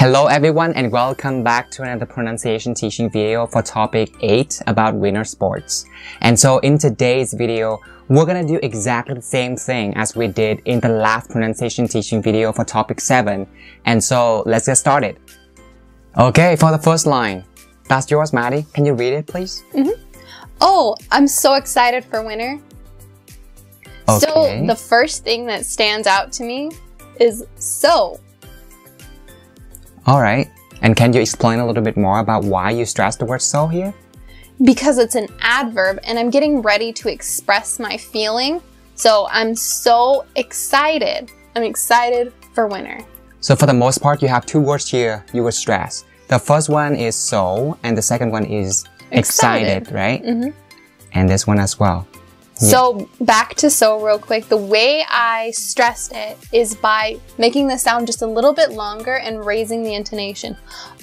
Hello everyone and welcome back to another pronunciation teaching video for topic 8 about winter sports. And so in today's video, we're gonna do exactly the same thing as we did in the last pronunciation teaching video for topic 7. And so let's get started. Okay, for the first line. That's yours, Maddie. Can you read it, please? Mm -hmm. Oh, I'm so excited for winter. Okay. So the first thing that stands out to me is so. All right. And can you explain a little bit more about why you stress the word so here? Because it's an adverb and I'm getting ready to express my feeling. So I'm so excited. I'm excited for winter. So for the most part, you have two words here you would stress. The first one is so, and the second one is excited, excited right? Mm -hmm. And this one as well. So back to so real quick, the way I stressed it is by making the sound just a little bit longer and raising the intonation.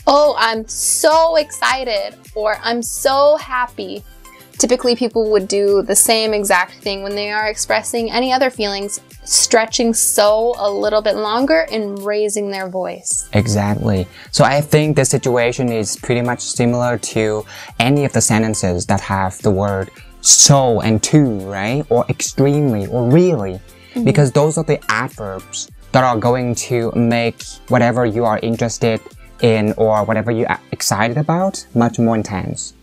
Oh, I'm so excited or I'm so happy. Typically people would do the same exact thing when they are expressing any other feelings, stretching so a little bit longer and raising their voice. Exactly. So I think the situation is pretty much similar to any of the sentences that have the word so and to, right? Or extremely or really. Mm -hmm. Because those are the adverbs that are going to make whatever you are interested in or whatever you are excited about much more intense.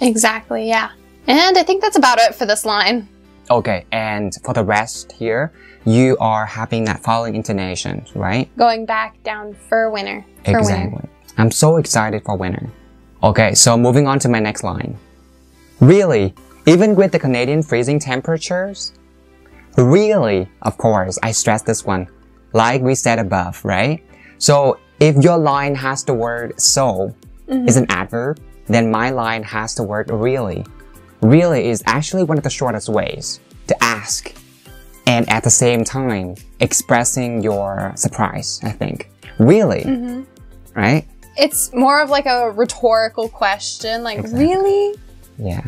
Exactly, yeah. And I think that's about it for this line. Okay, and for the rest here, you are having that following intonation, right? Going back down for winter. For exactly. Winter. I'm so excited for winter. Okay, so moving on to my next line. Really, even with the Canadian freezing temperatures? Really, of course, I stress this one, like we said above, right? So if your line has the word so, mm -hmm. is an adverb, then my line has the word really. Really is actually one of the shortest ways to ask and at the same time expressing your surprise, I think. Really, mm -hmm. right? It's more of like a rhetorical question, like, exactly. really? Yeah.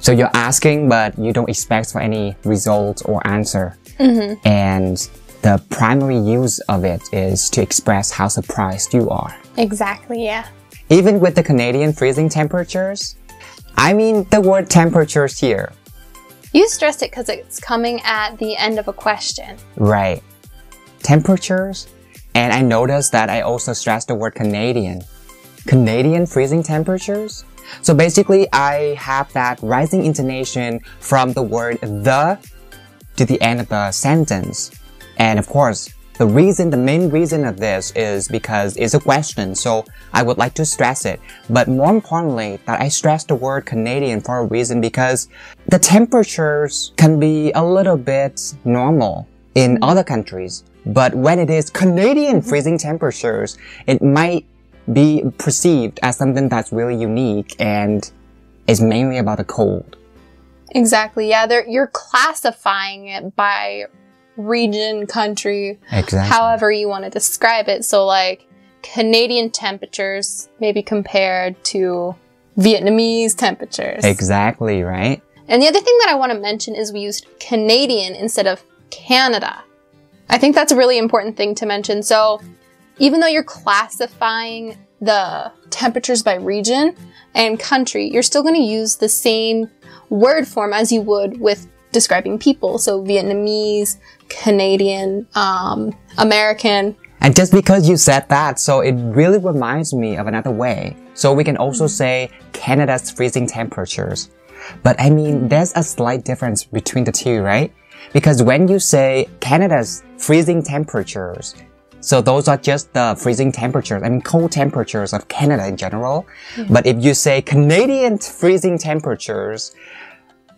So you're asking, but you don't expect for any result or answer. Mm -hmm. And the primary use of it is to express how surprised you are. Exactly, yeah. Even with the Canadian freezing temperatures? I mean the word temperatures here. You stress it because it's coming at the end of a question. Right. Temperatures? And I noticed that I also stressed the word Canadian. Canadian freezing temperatures? So basically, I have that rising intonation from the word the to the end of the sentence. And of course, the reason, the main reason of this is because it's a question, so I would like to stress it. But more importantly, that I stress the word Canadian for a reason because the temperatures can be a little bit normal in other countries. But when it is Canadian freezing temperatures, it might be perceived as something that's really unique and is mainly about the cold. Exactly. Yeah, you're classifying it by region, country, exactly. however you want to describe it. So like Canadian temperatures maybe compared to Vietnamese temperatures. Exactly, right? And the other thing that I want to mention is we used Canadian instead of Canada. I think that's a really important thing to mention. So even though you're classifying the temperatures by region and country, you're still going to use the same word form as you would with describing people. So Vietnamese, Canadian, um, American. And just because you said that, so it really reminds me of another way. So we can also say Canada's freezing temperatures. But I mean, there's a slight difference between the two, right? Because when you say Canada's freezing temperatures, so those are just the freezing temperatures, I mean cold temperatures of Canada in general. Mm -hmm. But if you say Canadian freezing temperatures,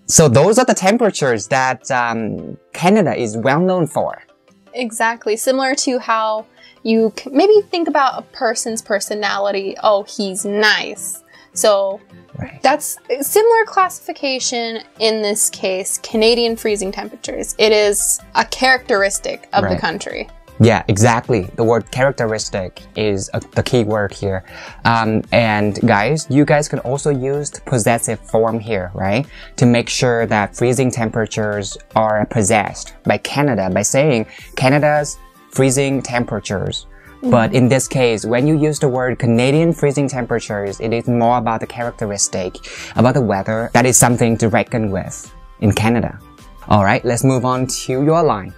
so those are the temperatures that um, Canada is well known for. Exactly. Similar to how you maybe think about a person's personality. Oh, he's nice. So right. that's similar classification in this case, Canadian freezing temperatures. It is a characteristic of right. the country. Yeah, exactly. The word characteristic is a, the key word here. Um, and guys, you guys can also use the possessive form here, right? To make sure that freezing temperatures are possessed by Canada by saying Canada's freezing temperatures. But in this case, when you use the word Canadian freezing temperatures, it is more about the characteristic, about the weather that is something to reckon with in Canada. Alright, let's move on to your line.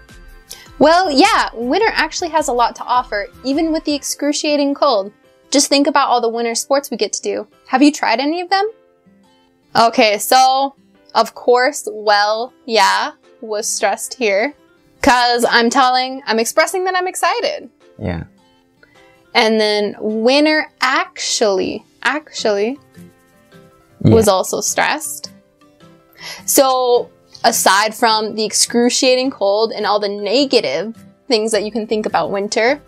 Well, yeah, winter actually has a lot to offer, even with the excruciating cold. Just think about all the winter sports we get to do. Have you tried any of them? Okay, so, of course, well, yeah, was stressed here. Cause I'm telling, I'm expressing that I'm excited. Yeah. And then winter actually, actually Yeah. was also stressed. So aside from the excruciating cold and all the negative things that you can think about winter,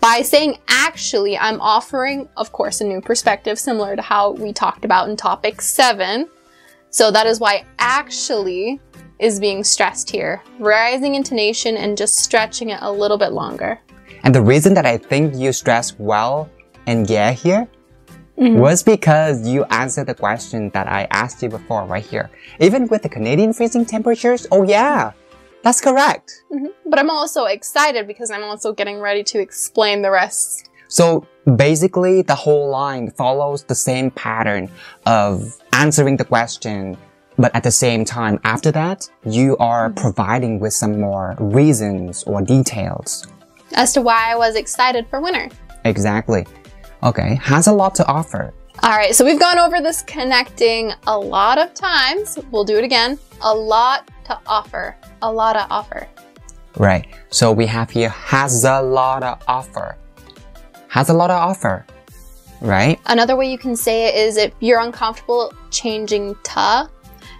by saying actually, I'm offering, of course, a new perspective similar to how we talked about in topic seven. So that is why actually is being stressed here, rising intonation and just stretching it a little bit longer. And the reason that I think you stress well and yeah here was because you answered the question that I asked you before right here. Even with the Canadian freezing temperatures, oh yeah, that's correct. Mhm. But I'm also excited because I'm also getting ready to explain the rest. So basically, the whole line follows the same pattern of answering the question, but at the same time, after that, you are providing with some more reasons or details. as to why I was excited for winter. Exactly. Okay, has a lot to offer. All right, so we've gone over this connecting a lot of times. We'll do it again. A lot to offer. A lot to offer. Right. So we have here has a lot to offer. Has a lot to offer. Right? Another way you can say it is if you're uncomfortable changing to,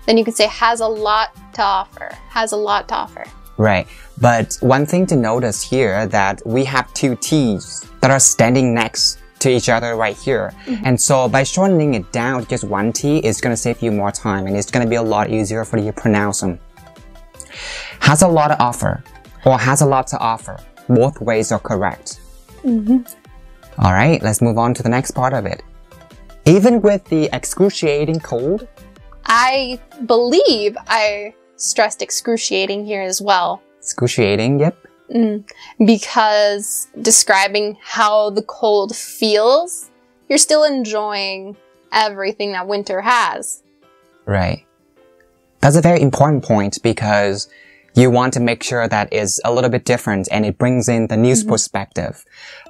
then you can say has a lot to offer. Has a lot to offer. Right. But one thing to notice here that we have two T's that are standing next to each other right here. Mm-hmm. And so by shortening it down to just one T, it's going to save you more time and it's going to be a lot easier for you to pronounce them. Has a lot to offer or has a lot to offer. Both ways are correct. Mm-hmm. All right, let's move on to the next part of it. Even with the excruciating cold, I believe I stressed excruciating here as well. excruciating, yep, because describing how the cold feels, you're still enjoying everything that winter has. Right. That's a very important point because you want to make sure that it's a little bit different and it brings in the news perspective.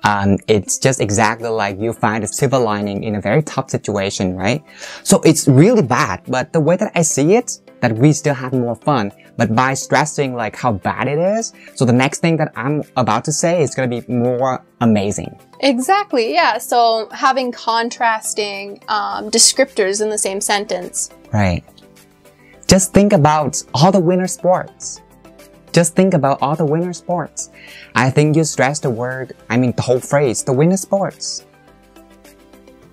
Um, it's just exactly like you find a silver lining in a very tough situation, right? So it's really bad, but the way that I see it, that we still have more fun. But by stressing like how bad it is, so the next thing that I'm about to say is going to be more amazing. Exactly, yeah. So having contrasting um, descriptors in the same sentence. Right. Just think about all the winter sports. Just think about all the winter sports. I think you stress the word, I mean the whole phrase, the winter sports.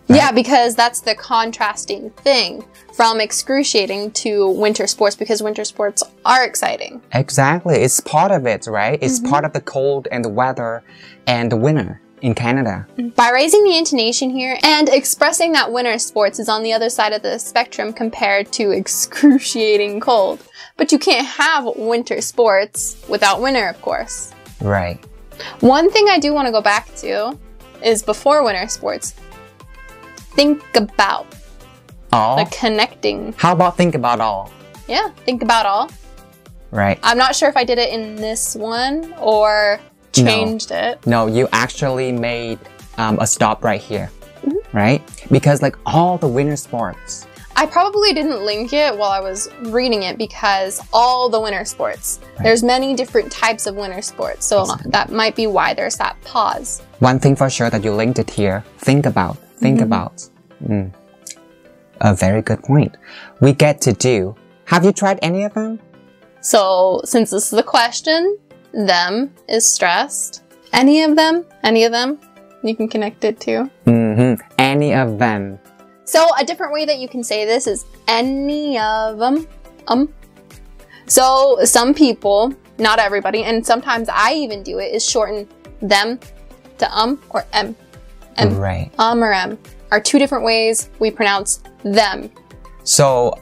Yeah, because that's the contrasting thing from excruciating to winter sports because winter sports are exciting. Exactly. It's part of it, right? It's mm-hmm. part of the cold and the weather and the winter in Canada. By raising the intonation here and expressing that winter sports is on the other side of the spectrum compared to excruciating cold. But you can't have winter sports without winter, of course. Right. One thing I do want to go back to is before winter sports. Think about All. the connecting. How about think about all? Yeah, think about all. Right. I'm not sure if I did it in this one or No. changed it. No, you actually made um, a stop right here. Right? Because like all the winter sports. I probably didn't link it while I was reading it because all the winter sports. There's many different types of winter sports, so that might be why there's that pause. One thing for sure that you linked it here, think about, think about. Mm. A very good point. We get to do. Have you tried any of them? So since this is the question, them is stressed. Any of them? Any of them? You can connect it to. Mm-hmm. Any of them. So a different way that you can say this is any of them. Um. So some people, not everybody, and sometimes I even do it, is shorten them to um or m. M. Right. Um or m are two different ways we pronounce them. So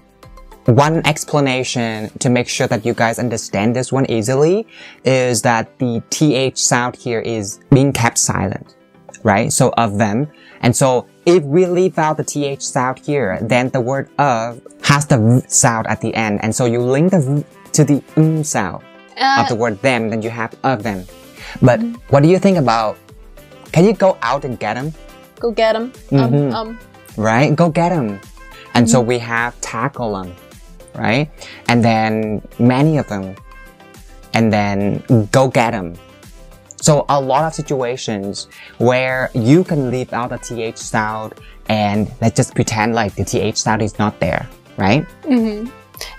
one explanation to make sure that you guys understand this one easily is that the th sound here is being kept silent, right? So of them. And so if we leave out the th sound here, then the word of has the v sound at the end. And so you link the v to the um sound Uh, of the word them, then you have of them. But what do you think about, can you go out and get them? Go get them. Mhm. Um, um, right? Go get them. And so we have tackle them, right? And then many of them. And then go get them. So a lot of situations where you can leave out the th sound and let's just pretend like the th sound is not there, right?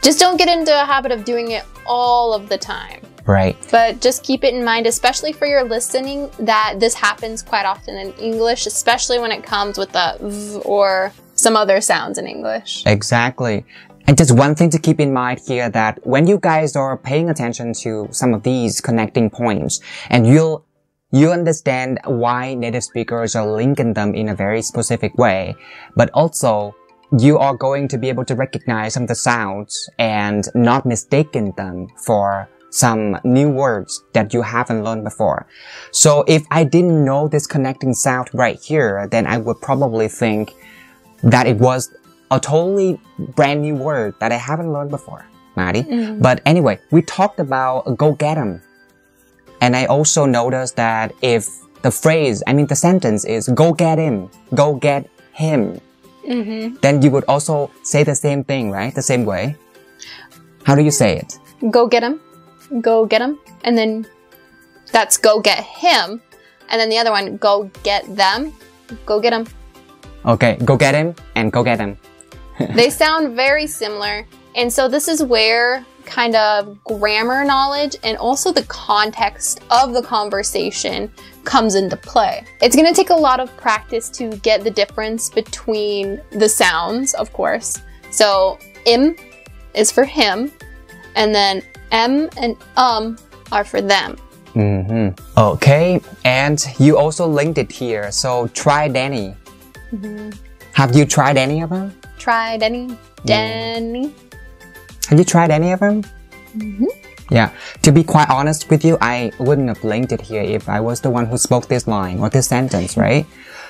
just don't get into a habit of doing it all of the time. Right. But just keep it in mind, especially for your listening, that this happens quite often in English, especially when it comes with the v or some other sounds in English. Exactly. And just one thing to keep in mind here that when you guys are paying attention to some of these connecting points and you'll you understand why native speakers are linking them in a very specific way, but also you are going to be able to recognize some of the sounds and not mistaken them for some new words that you haven't learned before. So if I didn't know this connecting sound right here, then I would probably think that it was a totally brand new word that I haven't learned before, Maddie. Mm. But anyway, we talked about go get 'em. And I also noticed that if the phrase, I mean the sentence is go get him, go get him, mm-hmm. then you would also say the same thing, right? The same way. How do you say it? Go get him, go get him, and then that's go get him, and then the other one, go get them, go get him. Okay, go get him and go get him. they sound very similar. And so this is where kind of grammar knowledge and also the context of the conversation comes into play. It's going to take a lot of practice to get the difference between the sounds, of course. So im is for him, and then m and um are for them. hmm Okay, and you also linked it here. So try Danny. Have you tried any of them? Tried any? Danny? Have you tried any of them? -hmm. Yeah. To be quite honest with you, I wouldn't have linked it here if I was the one who spoke this line or this sentence, right?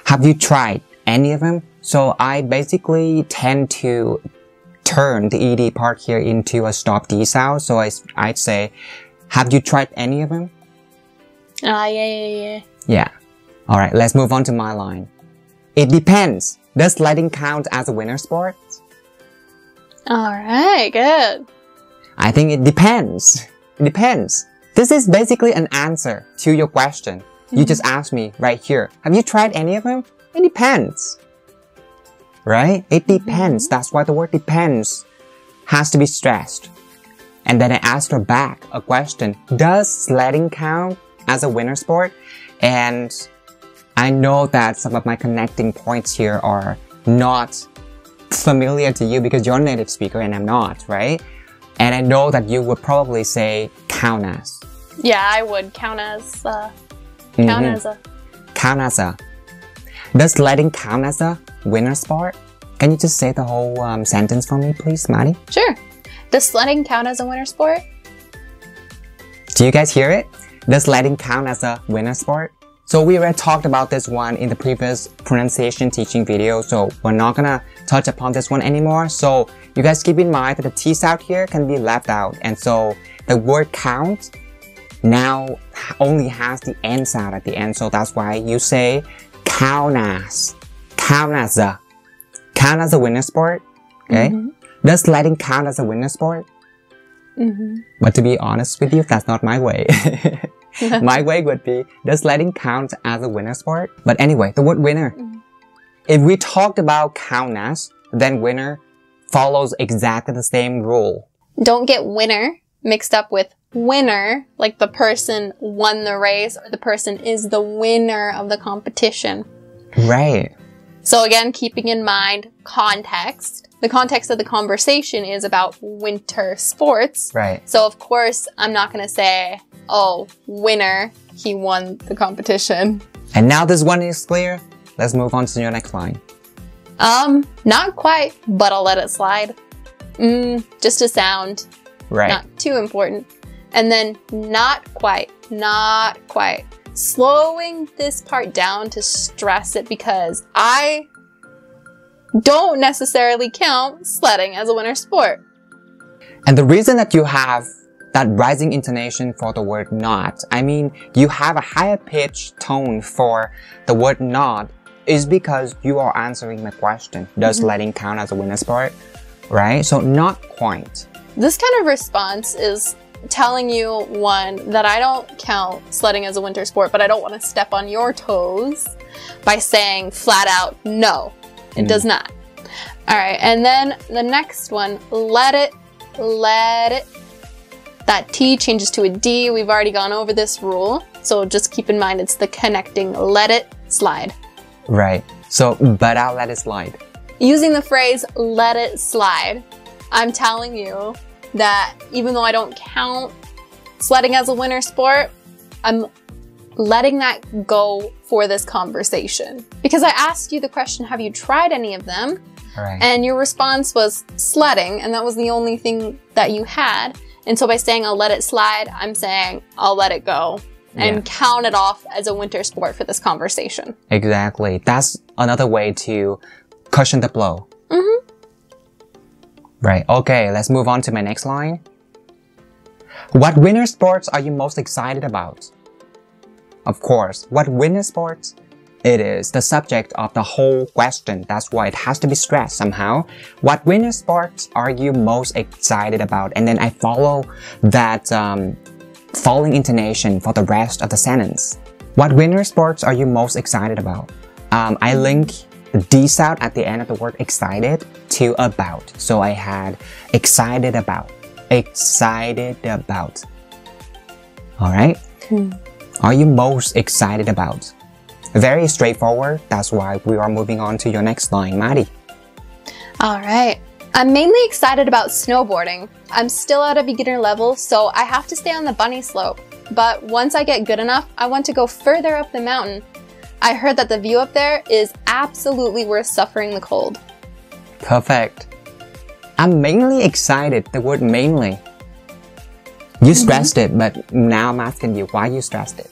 Have you tried any of them? So I basically tend to turn the ed part here into a stop d sound. So I, I'd say, have you tried any of them? Ah, yeah, yeah, yeah. Yeah. All right. Let's move on to my line. It depends. Does sledding count as a winter sport? All right, good. I think it depends. It depends. This is basically an answer to your question. You just asked me right here. Have you tried any of them? It depends. Right? It depends. That's why the word depends has to be stressed. And then I asked her back a question. Does sledding count as a winter sport? And I know that some of my connecting points here are not familiar to you because you're a native speaker and I'm not, right? And I know that you would probably say count as. Yeah, I would count as uh, count Mhm. as a Count as a. Does sledding count as a winter sport? Can you just say the whole um, sentence for me, please, Maddie? sure. Does sledding count as a winter sport? Do you guys hear it? Does sledding count as a winter sport? So we already talked about this one in the previous pronunciation teaching video, so we're not gonna touch upon this one anymore. So you guys keep in mind that the T sound here can be left out, and so the word count now only has the N sound at the end, so that's why you say count as, count as a, count as a winter sport, okay? Mm-hmm. Does sledding count as a winter sport? Mm-hmm. But to be honest with you, that's not my way. my way would be, does sledding count as a winter sport? But anyway, the word winner. Mm-hmm. If we talked about count as, then winner follows exactly the same rule. Don't get winner mixed up with winner, like the person won the race or the person is the winner of the competition. Right. So again, keeping in mind context. The context of the conversation is about winter sports. Right. So of course, I'm not going to say, "Oh, winner, he won the competition." And now this one is clear. Let's move on to your next line. Um, not quite, but I'll let it slide. mm, just a sound, Right. not too important. And then not quite, not quite. Slowing this part down to stress it because I don't necessarily count sledding as a winter sport. And the reason that you have that rising intonation for the word not, I mean, you have a higher pitch tone for the word not is because you are answering my question. Does mm-hmm. sledding count as a winter sport? Right? So not quite. This kind of response is telling you one that I don't count sledding as a winter sport, but I don't want to step on your toes by saying flat out no. It does mm. not. All right, and then the next one, let it, let it. That T changes to a D. We've already gone over this rule, so just keep in mind it's the connecting let it slide. Right. So, but I'll let it slide. Using the phrase let it slide, I'm telling you that even though I don't count sledding as a winter sport, I'm letting that go for this conversation. Because I asked you the question, have you tried any of them? Alright. And your response was sledding, and that was the only thing that you had. And so by saying I'll let it slide, I'm saying I'll let it go and Yeah. count it off as a winter sport for this conversation. Exactly. That's another way to cushion the blow. Mhm. Right. Okay, let's move on to my next line. What winter sports are you most excited about? Of course, what winter sports? It is the subject of the whole question. That's why it has to be stressed somehow. What winter sports are you most excited about? And then I follow that um, following intonation for the rest of the sentence. What winter sports are you most excited about? Um, I link D sound at the end of the word excited to about. So I had excited about. Excited about. Alright? Hmm. Are you most excited about? Very straightforward. That's why we are moving on to your next line, Maddie. All right. I'm mainly excited about snowboarding. I'm still at a beginner level, so I have to stay on the bunny slope. But once I get good enough, I want to go further up the mountain. I heard that the view up there is absolutely worth suffering the cold. Perfect. I'm mainly excited. The word mainly. You mm-hmm. stressed it, but now I'm asking you why you stressed it.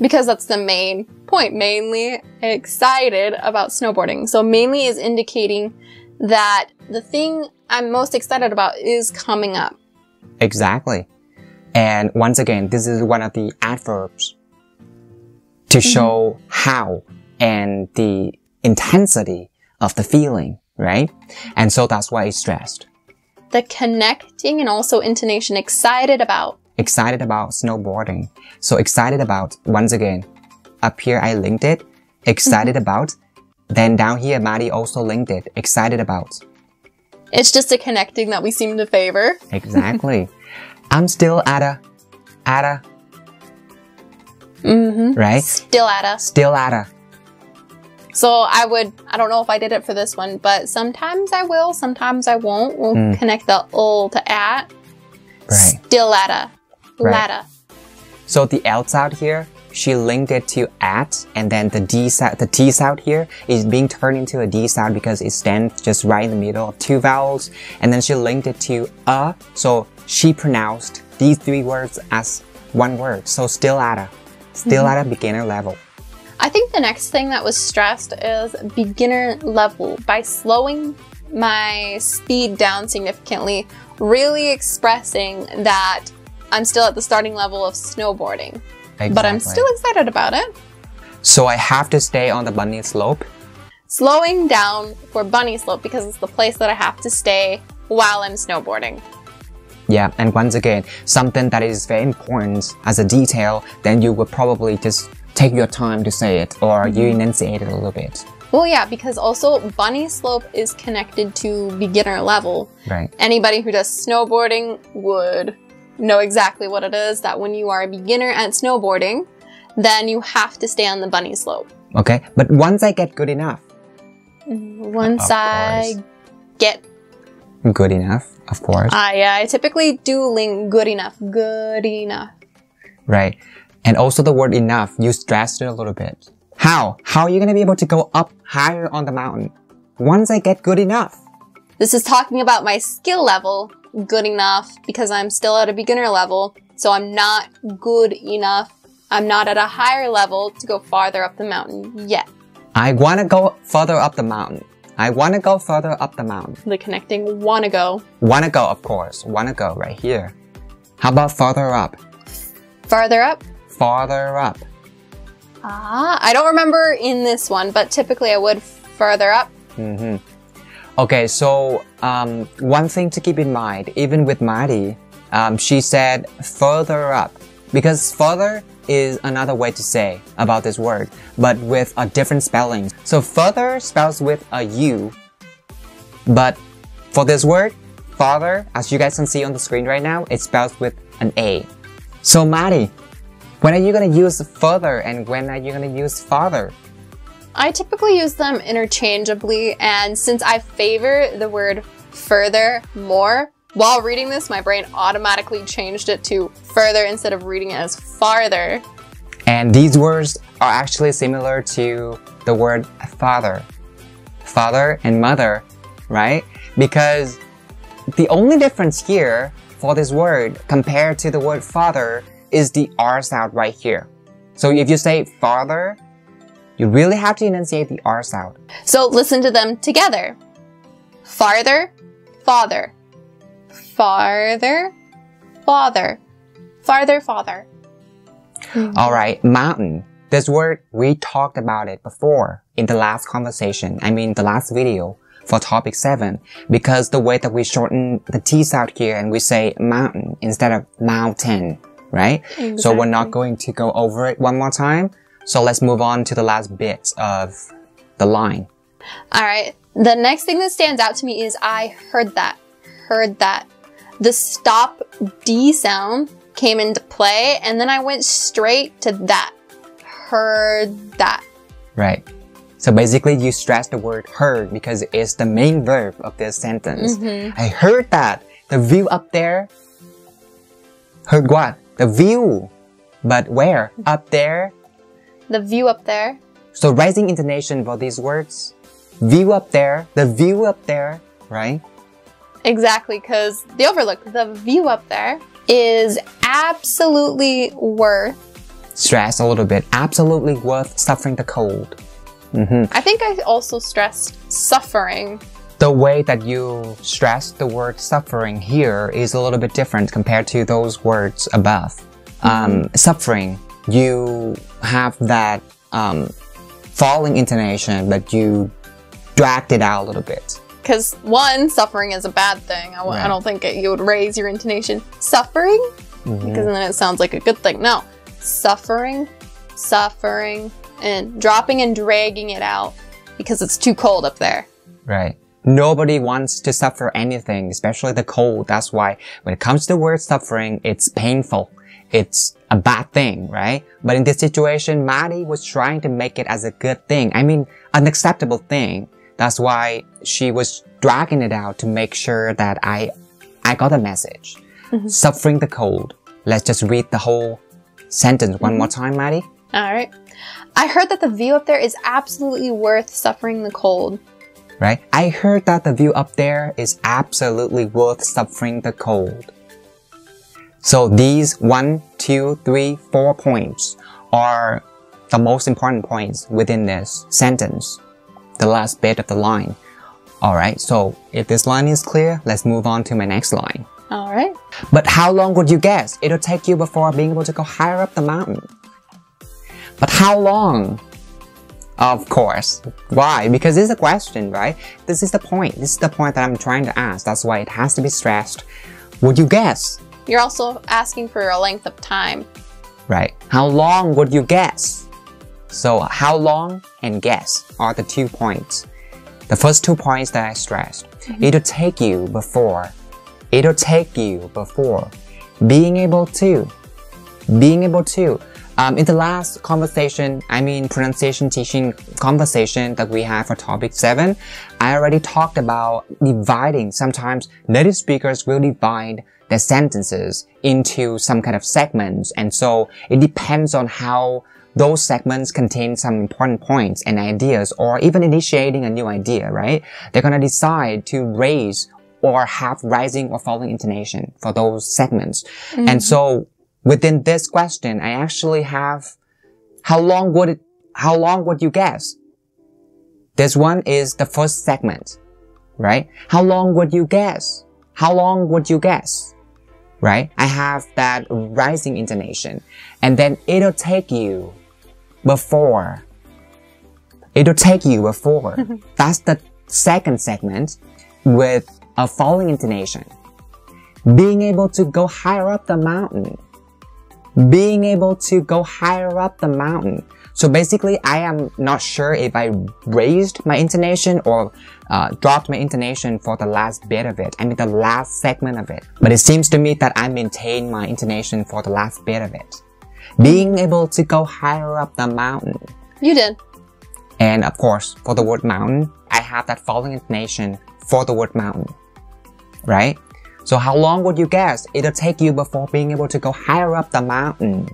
Because that's the main point. Mainly excited about snowboarding. So mainly is indicating that the thing I'm most excited about is coming up. Exactly. And once again, this is one of the adverbs to mm-hmm. show how and the intensity of the feeling, right? And so that's why it's stressed. The connecting and also intonation excited about. Excited about snowboarding. So excited about, once again, up here I linked it. Excited mm-hmm. about. Then down here, Maddie also linked it. Excited about. It's just a connecting that we seem to favor. Exactly. I'm still at a, at a, Mm-hmm. right? Still at us. Still at a. So I would, I don't know if I did it for this one, but sometimes I will, sometimes I won't. We'll Mm. connect the ul to at. Right. Still at a. Right. Latta. So the L sound here, she linked it to at, and then the D sound, the T sound here is being turned into a D sound because it stands just right in the middle of two vowels, and then she linked it to a, so she pronounced these three words as one word. So still at a, still mm-hmm. at a beginner level. I think the next thing that was stressed is beginner level. By slowing my speed down significantly, really expressing that I'm still at the starting level of snowboarding. But I'm still excited about it. So I have to stay on the bunny slope. Slowing down for bunny slope because it's the place that I have to stay while I'm snowboarding. Yeah, and once again, something that is very important as a detail, then you would probably just take your time to say it, or you mm-hmm. enunciate it a little bit. Well, yeah, because also bunny slope is connected to beginner level. Right. Anybody who does snowboarding would know exactly what it is that when you are a beginner at snowboarding, then you have to stay on the bunny slope. Okay, but once I get good enough, mm-hmm. Once I get, good enough, of course, ah, I, I typically do link good enough, good enough. right? And also the word enough, you stressed it a little bit. How? How are you gonna be able to go up higher on the mountain? Once I get good enough. This is talking about my skill level, good enough, because I'm still at a beginner level, so I'm not good enough. I'm not at a higher level to go farther up the mountain yet. I wanna go further up the mountain. I wanna go further up the mountain. The connecting wanna go. Wanna go, of course. Wanna go right here. How about further up? Farther up? Farther up. Ah, I don't remember in this one, but typically I would further up. Mm -hmm. Okay, so um, one thing to keep in mind, even with Maddie, um, she said further up because further is another way to say about this word, but with a different spelling. So further spells with a U, but for this word, father, as you guys can see on the screen right now, it spells with an A. So Maddie, when are you gonna use further and when are you gonna use father? I typically use them interchangeably, and since I favor the word further more, while reading this, my brain automatically changed it to further instead of reading it as farther. And these words are actually similar to the word father. Father and mother, right? Because the only difference here for this word compared to the word father is the R sound right here. So if you say father, you really have to enunciate the R sound. So listen to them together. Farther, father. Farther, father. Farther, father. Mm-hmm. Alright, mountain. This word, we talked about it before in the last conversation, I mean the last video for topic 7, because the way that we shorten the T's out here and we say mountain instead of mountain, right? So we're not going to go over it one more time. So let's move on to the last bit of the line. All right. The next thing that stands out to me is I heard that. Heard that. The stop D sound came into play, and then I went straight to that. Heard that. Right. So basically you stress the word heard because it's the main verb of this sentence. Mm-hmm. I heard that. The view up there. Heard what? The view. But where? Up there? The view up there. So rising intonation for these words. View up there. The view up there. Right? Exactly, because the overlook, the view up there, is absolutely worth. Stress a little bit. Absolutely worth suffering the cold. I think I also stressed suffering. the way that you stress the word suffering here is a little bit different compared to those words above. Um, suffering, you have that um, falling intonation, but you dragged it out a little bit. Because one, suffering is a bad thing. I, w- I Right. don't think it, you would raise your intonation. Suffering? Mm-hmm. Because then it sounds like a good thing. No. Suffering, suffering, and dropping and dragging it out because it's too cold up there. Right. Nobody wants to suffer anything, especially the cold. That's why when it comes to the word suffering, it's painful. It's a bad thing, right? But in this situation, Maddie was trying to make it as a good thing. I mean, an acceptable thing. That's why she was dragging it out to make sure that I, I got the message. Mm-hmm. Suffering the cold. Let's just read the whole sentence one mm-hmm. more time, Maddie. All right. I heard that the view up there is absolutely worth suffering the cold. right? I heard that the view up there is absolutely worth suffering the cold. So these one, two, three, four points are the most important points within this sentence, the last bit of the line. Alright, so if this line is clear, let's move on to my next line. All right. But how long would you guess it'll take you before being able to go higher up the mountain? But how long? Of course. Why? Because this is a question, right? This is the point. This is the point that I'm trying to ask. That's why it has to be stressed. Would you guess? You're also asking for a length of time. Right. How long would you guess? So how long and guess are the two points. The first two points that I stressed. It'll take you before. It'll take you before. Being able to. Being able to. Um, in the last conversation, I mean pronunciation teaching conversation that we had for topic 7, I already talked about dividing. Sometimes native speakers will divide their sentences into some kind of segments. And so it depends on how those segments contain some important points and ideas or even initiating a new idea, right? They're gonna decide to raise or have rising or falling intonation for those segments. Mm-hmm. And so within this question, I actually have how long would it, how long would you guess? This one is the first segment, right? How long would you guess? How long would you guess? Right? I have that rising intonation and then it'll take you before. It'll take you before. That's the second segment with a falling intonation. Being able to go higher up the mountain. Being able to go higher up the mountain. So basically, I am not sure if I raised my intonation or uh, dropped my intonation for the last bit of it. I mean, the last segment of it. But it seems to me that I maintain my intonation for the last bit of it. Being able to go higher up the mountain. You did. And of course, for the word mountain, I have that falling intonation for the word mountain. Right? So how long would you guess it'll take you before being able to go higher up the mountain?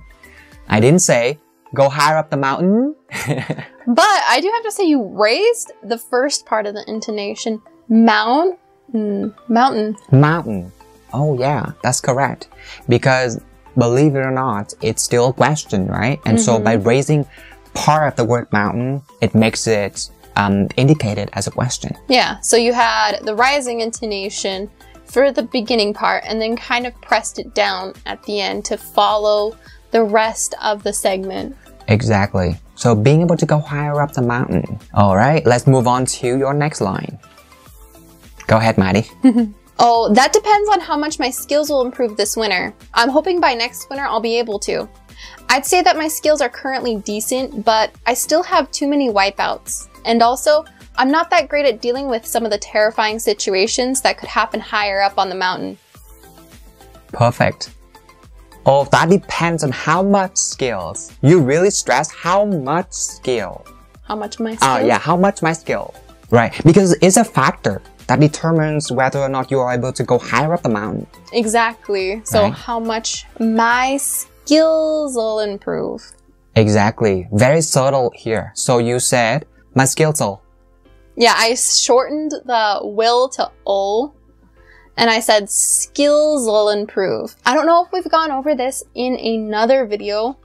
I didn't say go higher up the mountain. But I do have to say, you raised the first part of the intonation. Mount, mm, mountain. mountain. Oh yeah, that's correct. Because believe it or not, it's still a question, right? And so by raising part of the word mountain, it makes it um, indicated as a question. Yeah, so you had the rising intonation for the beginning part and then kind of pressed it down at the end to follow the rest of the segment. Exactly. So being able to go higher up the mountain. All right, let's move on to your next line. Go ahead, Maddie. Oh, that depends on how much my skills will improve this winter. I'm hoping by next winter I'll be able to. I'd say that my skills are currently decent, but I still have too many wipeouts. And also, I'm not that great at dealing with some of the terrifying situations that could happen higher up on the mountain. Perfect. Oh, that depends on how much skills. You really stress how much skill. How much my? Ah, yeah, how much my skill. Right, because it's a factor that determines whether or not you are able to go higher up the mountain. Exactly. So Right. how much my skills will improve. Exactly. Very subtle here. So you said, my skills will. Yeah, I shortened the will to ul and I said skills will improve. I don't know if we've gone over this in another video,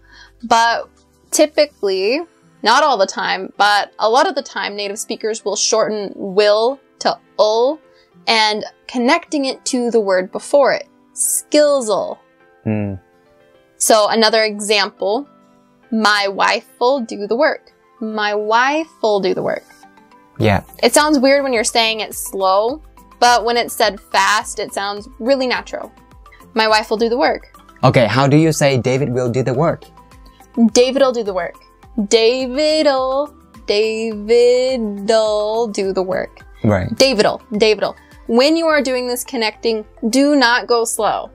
but typically, not all the time, but a lot of the time, native speakers will shorten will to ul and connecting it to the word before it. Skills'll. Hmm. So another example, my wife will do the work. My wife will do the work. Yeah, It sounds weird when you're saying it slow, but when it's said fast, it sounds really natural. My wife will do the work. Okay, how do you say David will do the work? David will do the work. David'll, David'll do the work. Right. David'll, David'll. When you are doing this connecting, do not go slow.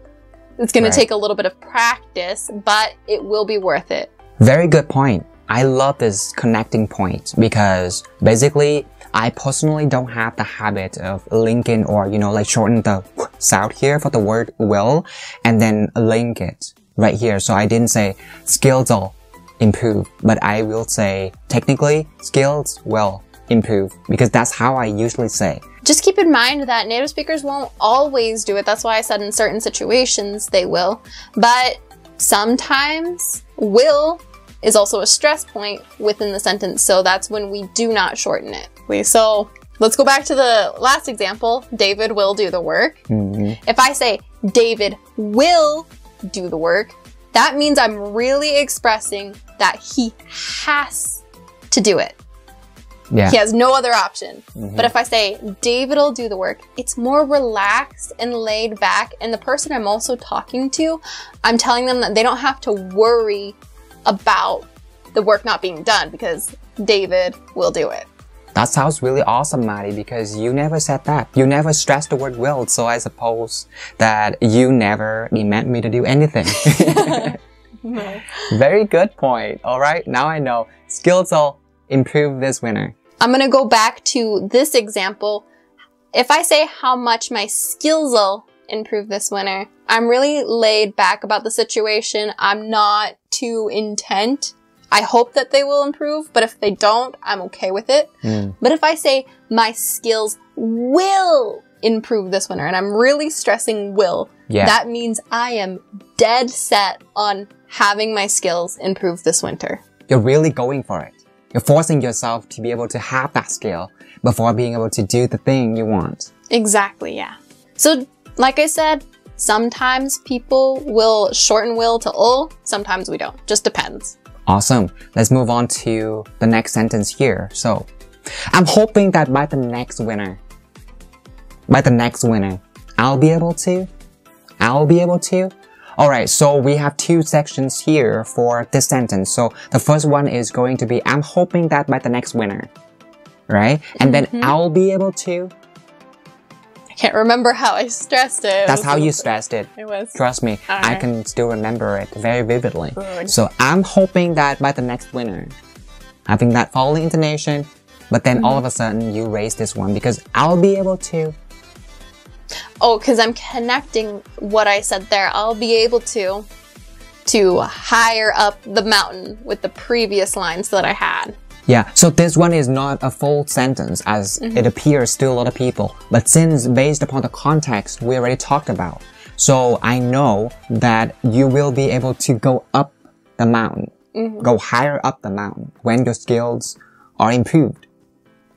It's going Right. to take a little bit of practice, but it will be worth it. Very good point. I love this connecting point because basically I personally don't have the habit of linking or, you know, like shorten the sound here for the word will and then link it right here. So I didn't say skills will improve, but I will say technically skills will improve because that's how I usually say. Just keep in mind that native speakers won't always do it. That's why I said in certain situations they will. But sometimes will is also a stress point within the sentence. So that's when we do not shorten it. So let's go back to the last example. David will do the work. Mm-hmm. If I say David will do the work, that means I'm really expressing that he has to do it. Yeah. He has no other option. Mm-hmm. But if I say David will do the work, it's more relaxed and laid back. And the person I'm also talking to, I'm telling them that they don't have to worry about the work not being done because David will do it. That sounds really awesome, Maddie, because you never said that. You never stressed the word will, so I suppose that you never demand me to do anything. no. Very good point. Alright, now I know. Skills will improve this winter. I'm going to go back to this example. If I say how much my skills will improve this winter, I'm really laid back about the situation. I'm not too intent. I hope that they will improve, but if they don't, I'm okay with it. Mm. But if I say my skills will improve this winter, and I'm really stressing will, Yeah. that means I am dead set on having my skills improve this winter. You're really going for it. You're forcing yourself to be able to have that skill before being able to do the thing you want. Exactly, yeah. So, like I said, sometimes people will shorten will to ul, sometimes we don't. Just depends. Awesome. Let's move on to the next sentence here. So, I'm hoping that by the next winter, by the next winter, I'll be able to, I'll be able to. Alright, so we have two sections here for this sentence. So the first one is going to be, I'm hoping that by the next winter. Right? And then mm-hmm. I'll be able to. I can't remember how I stressed it. That's how you stressed it. It was. Trust me, I can still remember it very vividly. Good. So I'm hoping that by the next winter, having that falling intonation, but then all of a sudden you raise this one because I'll be able to. Oh, because I'm connecting what I said there. I'll be able to to higher up the mountain with the previous lines that I had. Yeah, so this one is not a full sentence as mm-hmm. it appears to a lot of people, but since based upon the context we already talked about, so I know that you will be able to go up the mountain, mm-hmm. go higher up the mountain when your skills are improved,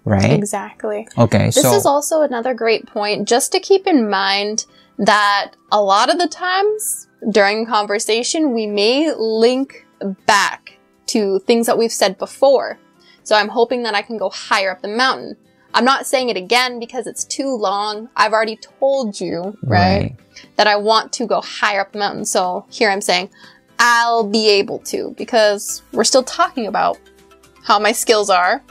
right? Exactly. Okay, This so is also another great point just to keep in mind that a lot of the times during conversation we may link back to things that we've said before. So I'm hoping that I can go higher up the mountain. I'm not saying it again because it's too long. I've already told you, right, that I want to go higher up the mountain. So here I'm saying I'll be able to because we're still talking about how my skills are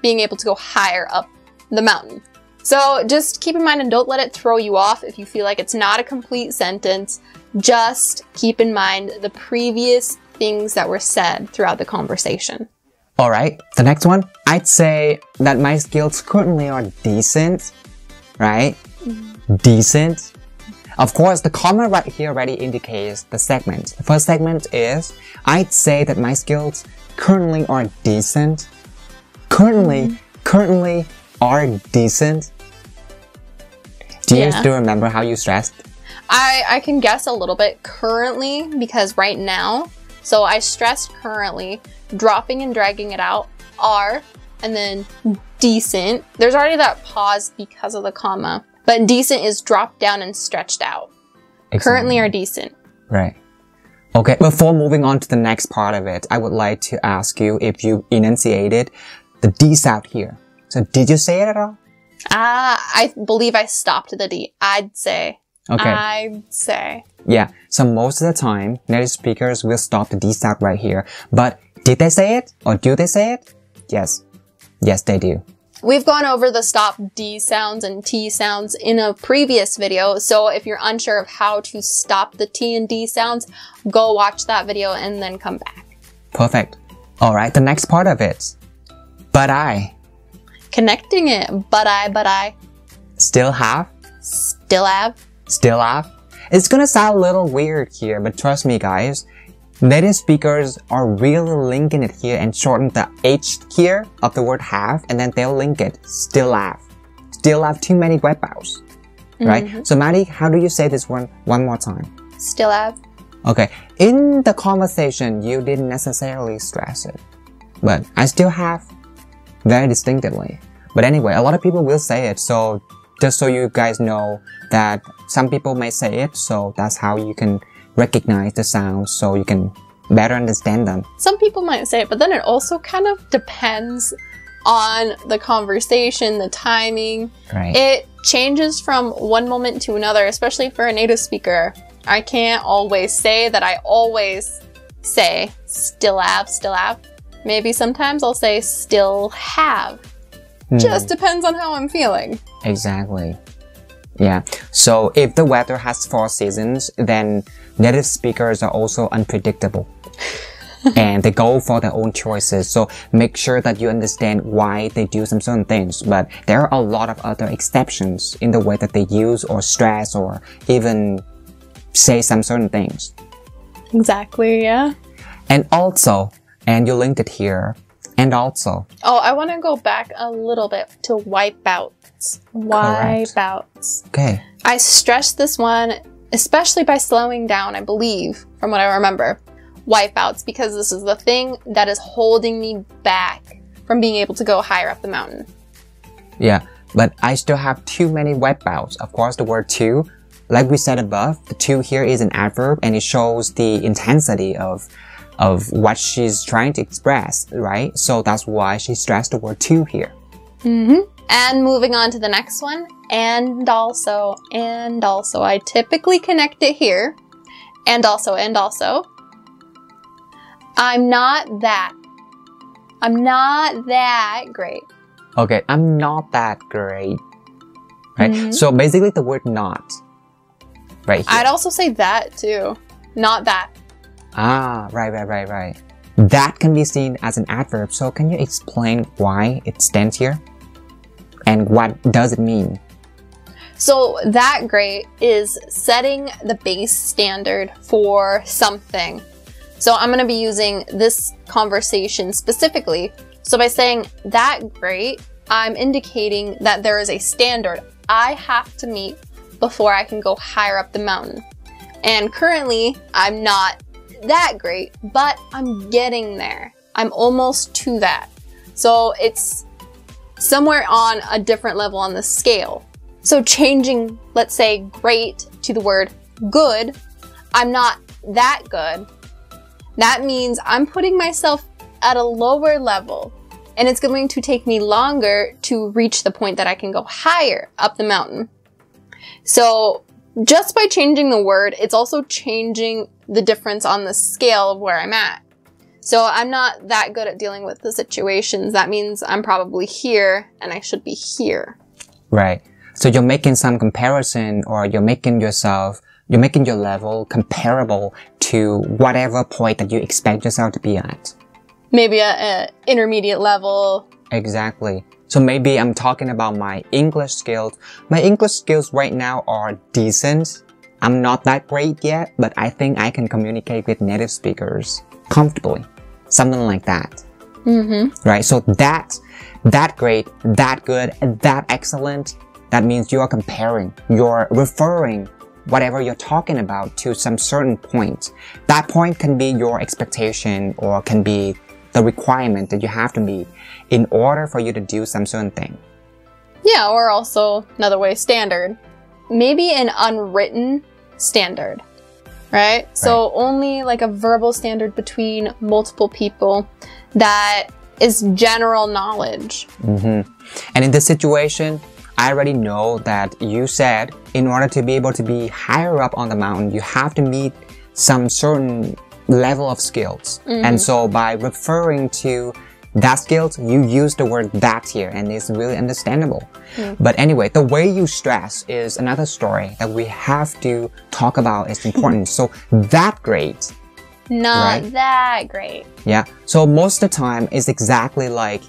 being able to go higher up the mountain. So just keep in mind and don't let it throw you off if you feel like it's not a complete sentence. Just keep in mind the previous things that were said throughout the conversation. Alright, the next one. I'd say that my skills currently are decent, right? Mm. Decent. Of course, the comma right here already indicates the segment. The first segment is, I'd say that my skills currently are decent. Currently, mm-hmm. currently are decent. Do you Yeah. still remember how you stressed? I, I can guess a little bit currently because right now, so I stressed currently, dropping and dragging it out are, and then decent. There's already that pause because of the comma, but decent is dropped down and stretched out. Currently are decent. Right. Okay, before moving on to the next part of it, I would like to ask you if you enunciated the D sound here. So did you say it at all? Ah, I believe I stopped the D. I'd say. Okay. I'd say. yeah. So most of the time, native speakers will stop the D sound right here. But did they say it? Or do they say it? Yes. Yes, they do. We've gone over the stop D sounds and T sounds in a previous video, so if you're unsure of how to stop the T and D sounds, go watch that video and then come back. Perfect. Alright, the next part of it. But I Connecting it, but I, but I, still have still have. Still have? It's gonna sound a little weird here, but trust me guys, native speakers are really linking it here and shorten the H here of the word have, and then they'll link it, still have. Still have too many web vowels. Right? Mm-hmm. So Madi, how do you say this one one more time? Still have. Okay, in the conversation, you didn't necessarily stress it, but I still have very distinctively. But anyway, a lot of people will say it, so just so you guys know that some people may say it, so that's how you can recognize the sounds so you can better understand them. Some people might say it, but then it also kind of depends on the conversation, the timing. Right. It changes from one moment to another, especially for a native speaker. I can't always say that I always say still have, still have. Maybe sometimes I'll say still have. Hmm. Just depends on how I'm feeling. Exactly. Yeah. So if the weather has four seasons, then native speakers are also unpredictable. and they go for their own choices. So make sure that you understand why they do some certain things. But there are a lot of other exceptions in the way that they use or stress or even say some certain things. Exactly, yeah. And also, and you linked it here. And also, Oh, I want to go back a little bit to wipeouts. Wipeouts. okay, I stressed this one, especially by slowing down, I believe, from what I remember. Wipeouts, because this is the thing that is holding me back from being able to go higher up the mountain. yeah, but I still have too many wipeouts. Of course, the word too, like we said above, the too here is an adverb and it shows the intensity of of what she's trying to express, right? So that's why she stressed the word too here. Mm-hmm. And moving on to the next one, and also, and also. I typically connect it here, and also, and also. I'm not that. I'm not that great. Okay, I'm not that great. Right? Mhm. So basically the word not. Right here. I'd also say that too. Not that. ah, right, right, right, right. That can be seen as an adverb. So can you explain why it stands here? And what does it mean? So, that great is setting the base standard for something. So, I'm going to be using this conversation specifically. So, by saying that great, I'm indicating that there is a standard I have to meet before I can go higher up the mountain. And currently, I'm not that great, but I'm getting there. I'm almost to that. So, it's somewhere on a different level on the scale. So changing, let's say, great to the word good, I'm not that good. That means I'm putting myself at a lower level and it's going to take me longer to reach the point that I can go higher up the mountain. So just by changing the word, it's also changing the difference on the scale of where I'm at. So I'm not that good at dealing with the situations. That means I'm probably here and I should be here. Right. So you're making some comparison or you're making yourself, you're making your level comparable to whatever point that you expect yourself to be at. Maybe a, a intermediate level. Exactly. So maybe I'm talking about my English skills. My English skills right now are decent. I'm not that great yet, but I think I can communicate with native speakers comfortably. Something like that. Mm-hmm. Right? So that, that great, that good, that excellent, that means you are comparing, you're referring whatever you're talking about to some certain point. That point can be your expectation or can be the requirement that you have to meet in order for you to do some certain thing. Yeah, or also another way, standard. Maybe an unwritten standard, right? So only like a verbal standard between multiple people that is general knowledge. hmm And in this situation, I already know that you said in order to be able to be higher up on the mountain, you have to meet some certain level of skills. And so by referring to that skills, you use the word that here and it's really understandable. Hmm. But anyway, the way you stress is another story that we have to talk about. It's important. so that great Not Right. that great. yeah. So most of the time it's exactly like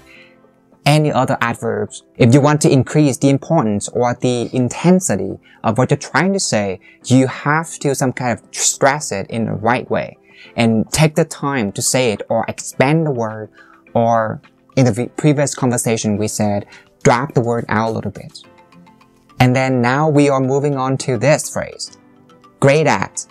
any other adverbs. If you want to increase the importance or the intensity of what you're trying to say, you have to some kind of stress it in the right way and take the time to say it or expand the word or in the previous conversation we said drag the word out a little bit. And then now we are moving on to this phrase. Great at.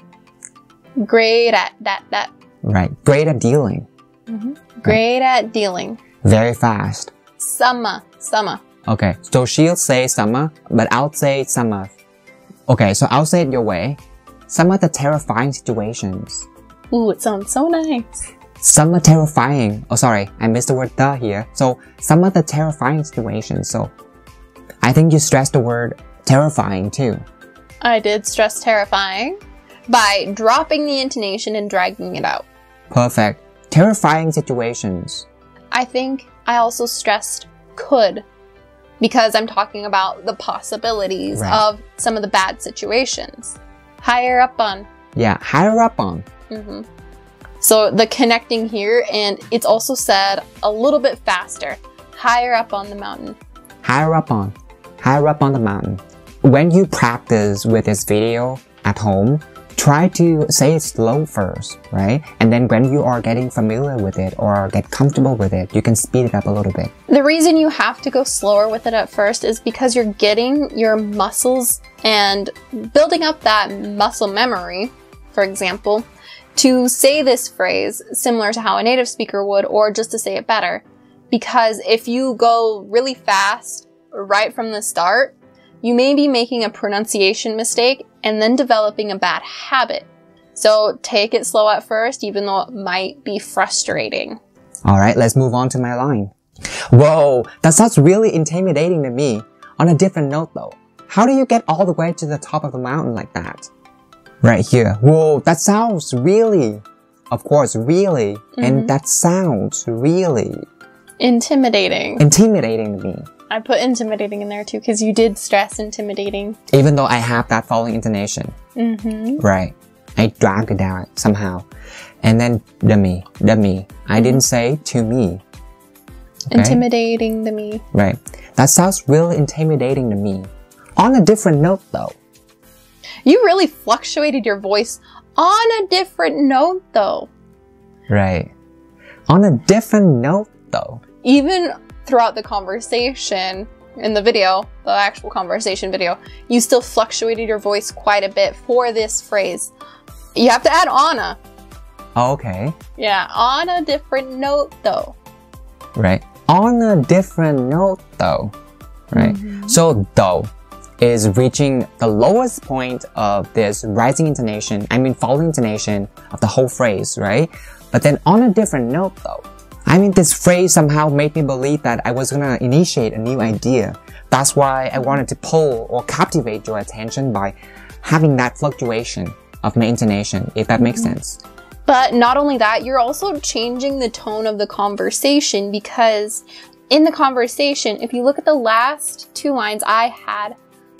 Great at that, that. Right. Great at dealing. Mm-hmm. Great at dealing. Very fast. Summer, summer. Okay, so she'll say summer, but I'll say summer. Okay, so I'll say it your way. Some of the terrifying situations. Ooh, it sounds so nice. Some are terrifying. Oh, sorry, I missed the word the here. So, some of the terrifying situations. So, I think you stressed the word terrifying too. I did stress terrifying by dropping the intonation and dragging it out. Perfect. Terrifying situations. I think I also stressed could because I'm talking about the possibilities Right. of some of the bad situations. Higher up on. Yeah, higher up on. hmm So the connecting here, and it's also said a little bit faster. Higher up on the mountain. higher up on, higher up on the mountain. When you practice with this video at home, try to say it slow first, right? And then when you are getting familiar with it or get comfortable with it, you can speed it up a little bit. The reason you have to go slower with it at first is because you're getting your muscles and building up that muscle memory, for example, to say this phrase similar to how a native speaker would or just to say it better. Because if you go really fast right from the start, you may be making a pronunciation mistake and then developing a bad habit. So take it slow at first, even though it might be frustrating. All right, let's move on to my line. Whoa, that sounds really intimidating to me. On a different note though, how do you get all the way to the top of the mountain like that? Right here. Whoa, that sounds really, of course, really, and that sounds really Intimidating. intimidating to me. I put intimidating in there too because you did stress intimidating. Even though I have that falling intonation. Mm-hmm. Right. I dragged it out somehow. And then the me, the me. I didn't say to me. Okay? Intimidating the me. Right. That sounds really intimidating to me. On a different note though. You really fluctuated your voice on a different note though. Right. On a different note though. Even throughout the conversation in the video, the actual conversation video, you still fluctuated your voice quite a bit for this phrase. You have to add Anna. Okay. Yeah, on a different note though. Right. On a different note though. Right. Mm-hmm. So though is reaching the lowest point of this rising intonation, I mean falling intonation of the whole phrase, right? But then on a different note though. I mean this phrase somehow made me believe that I was gonna initiate a new idea. That's why I wanted to pull or captivate your attention by having that fluctuation of my intonation, if that makes mm-hmm. sense. But not only that, you're also changing the tone of the conversation because in the conversation, if you look at the last two lines I had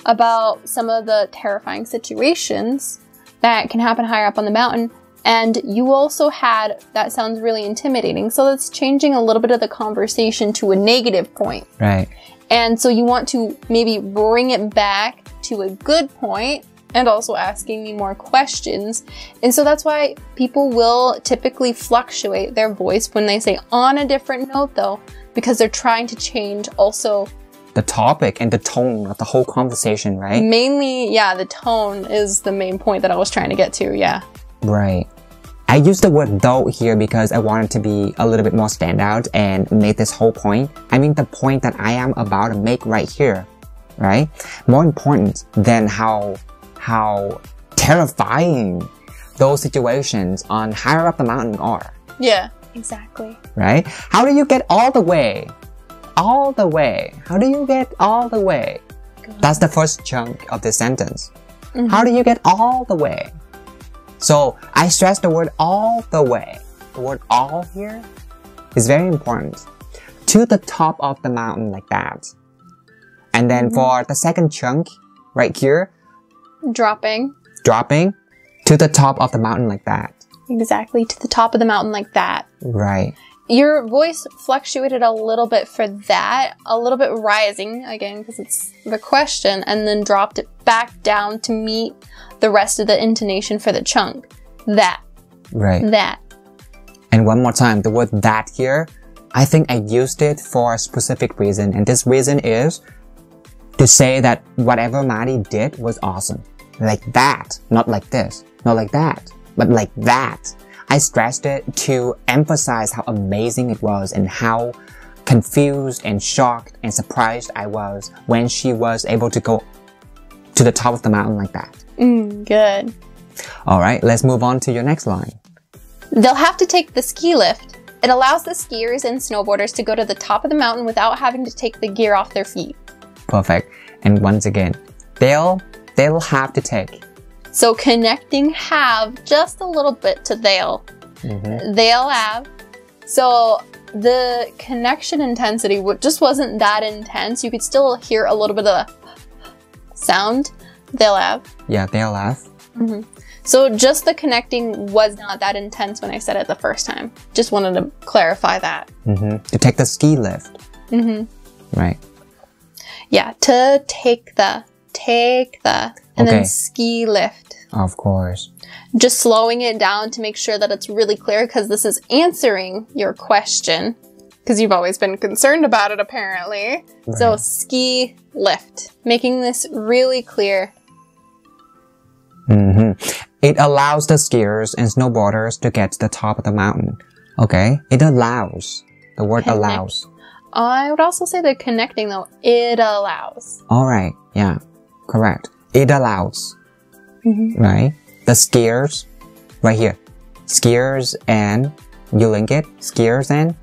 about some of the terrifying situations that can happen higher up on the mountain, and you also had that sounds really intimidating. So that's changing a little bit of the conversation to a negative point. Right. And so you want to maybe bring it back to a good point and also asking me more questions. And so that's why people will typically fluctuate their voice when they say on a different note though, because they're trying to change also The topic and the tone of the whole conversation, right? mainly, yeah, the tone is the main point that I was trying to get to. Yeah. Right. I used the word though here because I wanted to be a little bit more standout and make this whole point. I mean the point that I am about to make right here, right? More important than how how terrifying those situations on higher up the mountain are, Yeah. Exactly. right? How do you get all the way? All the way. How do you get all the way? That's the first chunk of this sentence. Mm-hmm. How do you get all the way? So I stress the word all the way. The word all here is very important. To the top of the mountain like that. And then mm-hmm. for the second chunk right here, Dropping dropping to the top of the mountain like that. exactly to the top of the mountain like that. Right. Your voice fluctuated a little bit for that, a little bit rising again because it's the question, and then dropped it back down to meet the rest of the intonation for the chunk. That, Right. that. And one more time, the word that here, I think I used it for a specific reason. And this reason is to say that whatever Madi did was awesome. Like that, not like this, not like that, but like that. I stressed it to emphasize how amazing it was and how confused and shocked and surprised I was when she was able to go to the top of the mountain like that. Mm, good. Alright, let's move on to your next line. They'll have to take the ski lift. It allows the skiers and snowboarders to go to the top of the mountain without having to take the gear off their feet. Perfect. And once again, they'll they'll have to take. So connecting have just a little bit to they'll. They'll have. So the connection intensity just wasn't that intense. You could still hear a little bit of sound. They'll have. Yeah, they'll have. So just the connecting was not that intense when I said it the first time. Just wanted to clarify that. hmm To take the ski lift. Mhm. Right. Yeah, to take the, take the, and Okay. then ski lift. Of course. Just slowing it down to make sure that it's really clear because this is answering your question because you've always been concerned about it apparently. So ski lift, making this really clear. hmm It allows the skiers and snowboarders to get to the top of the mountain. Okay? It allows. The word Connect. allows. I would also say they're connecting though. It allows. Alright, yeah. Correct. It allows. Mhm. Right? The skiers, right here. Skiers and, you link it? Skiers and?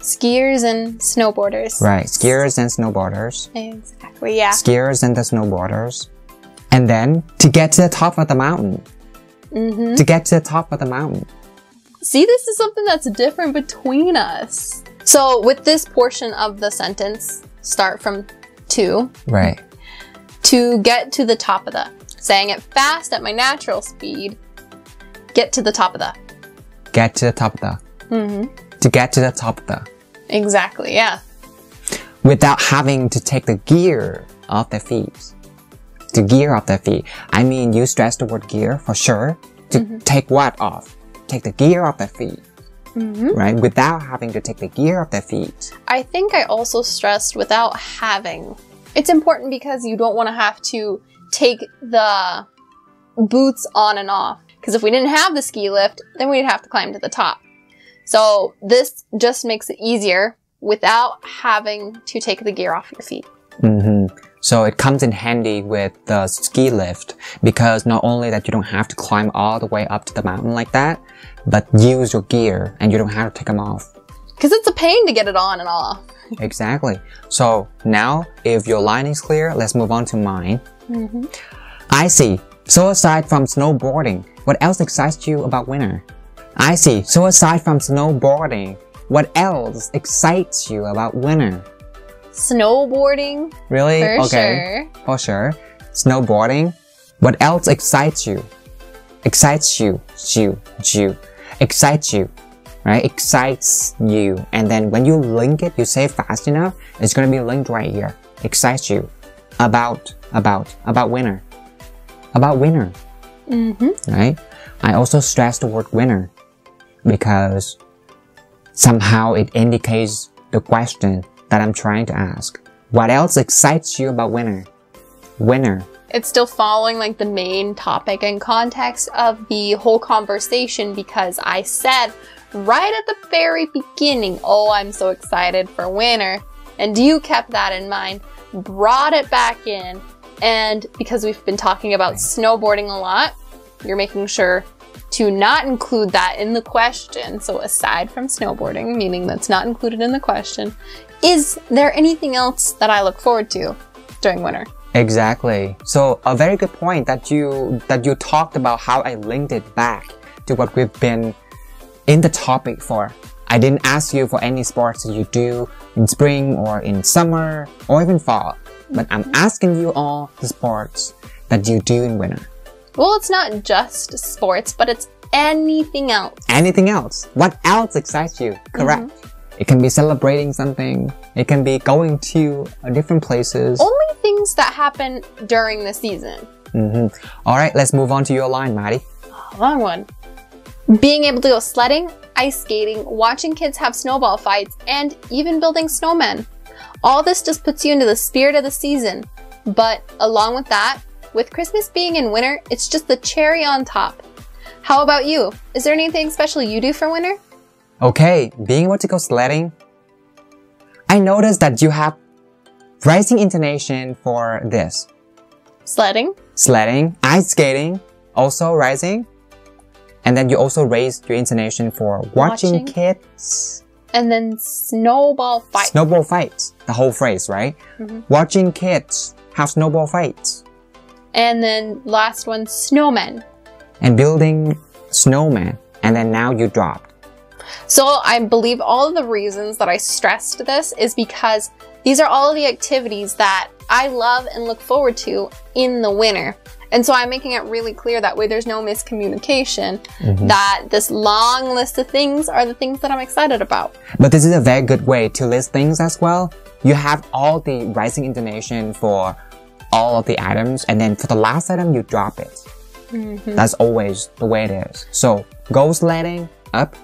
Skiers and snowboarders. Right. Skiers and snowboarders. Exactly. Yeah. Skiers and the snowboarders. And then, to get to the top of the mountain. hmm To get to the top of the mountain. See, this is something that's different between us. So, with this portion of the sentence, start from two Right. To get to the top of the. Saying it fast at my natural speed, get to the top of the. Get to the top of the. hmm To get to the top of the. Exactly, yeah. without having to take the gear off their feet. To gear off their feet. I mean, you stress the word gear for sure. To take what off? Take the gear off their feet. Right? Without having to take the gear off their feet. I think I also stressed without having. It's important because you don't want to have to take the boots on and off. Because if we didn't have the ski lift, then we'd have to climb to the top. So this just makes it easier without having to take the gear off your feet. Mm -hmm. So it comes in handy with the ski lift because not only that you don't have to climb all the way up to the mountain like that, but use your gear and you don't have to take them off. Because it's a pain to get it on and off. Exactly. So now, if your line is clear, let's move on to mine. Mm-hmm. I see. So aside from snowboarding, what else excites you about winter? I see. So aside from snowboarding, what else excites you about winter? Snowboarding, Really? for okay. sure. For sure. Snowboarding. What else excites you? Excites you. You. You. Excites you. Right? Excites you. And then when you link it, you say it fast enough, it's gonna be linked right here. Excites you. About. About. About winner About winner Mm-hmm. Right? I also stress the word winner because somehow it indicates the question that I'm trying to ask. What else excites you about winner winner It's still following like the main topic and context of the whole conversation because I said right at the very beginning, oh, I'm so excited for winter. And you kept that in mind, brought it back in. And because we've been talking about snowboarding a lot, you're making sure to not include that in the question. So aside from snowboarding, meaning that's not included in the question, is there anything else that I look forward to during winter? Exactly. So a very good point that you that you talked about how I linked it back to what we've been in the topic for. I didn't ask you for any sports that you do in spring or in summer or even fall, but I'm asking you all the sports that you do in winter. Well, it's not just sports, but it's anything else. anything else. What else excites you? Correct. It can be celebrating something. It can be going to different places. Only things that happen during the season. hmm All right, let's move on to your line, Madi. Long one. Being able to go sledding, ice skating, watching kids have snowball fights, and even building snowmen. All this just puts you into the spirit of the season. But along with that, with Christmas being in winter, it's just the cherry on top. How about you? Is there anything special you do for winter? Okay, being able to go sledding. I noticed that you have rising intonation for this. Sledding? Sledding, ice skating, also rising. And then you also raised your intonation for watching, Watching. kids And then snowball fight. snowball fights. The whole phrase, right? Mhm. Watching kids have snowball fights. and then last one, snowmen. and building snowman and then now you dropped So I believe all of the reasons that I stressed this is because these are all of the activities that I love and look forward to in the winter. And so I'm making it really clear that way there's no miscommunication mm-hmm. that this long list of things are the things that I'm excited about. but this is a very good way to list things as well you have all the rising intonation for all of the items and then for the last item you drop it mm-hmm. That's always the way it is. So, go sledding, up.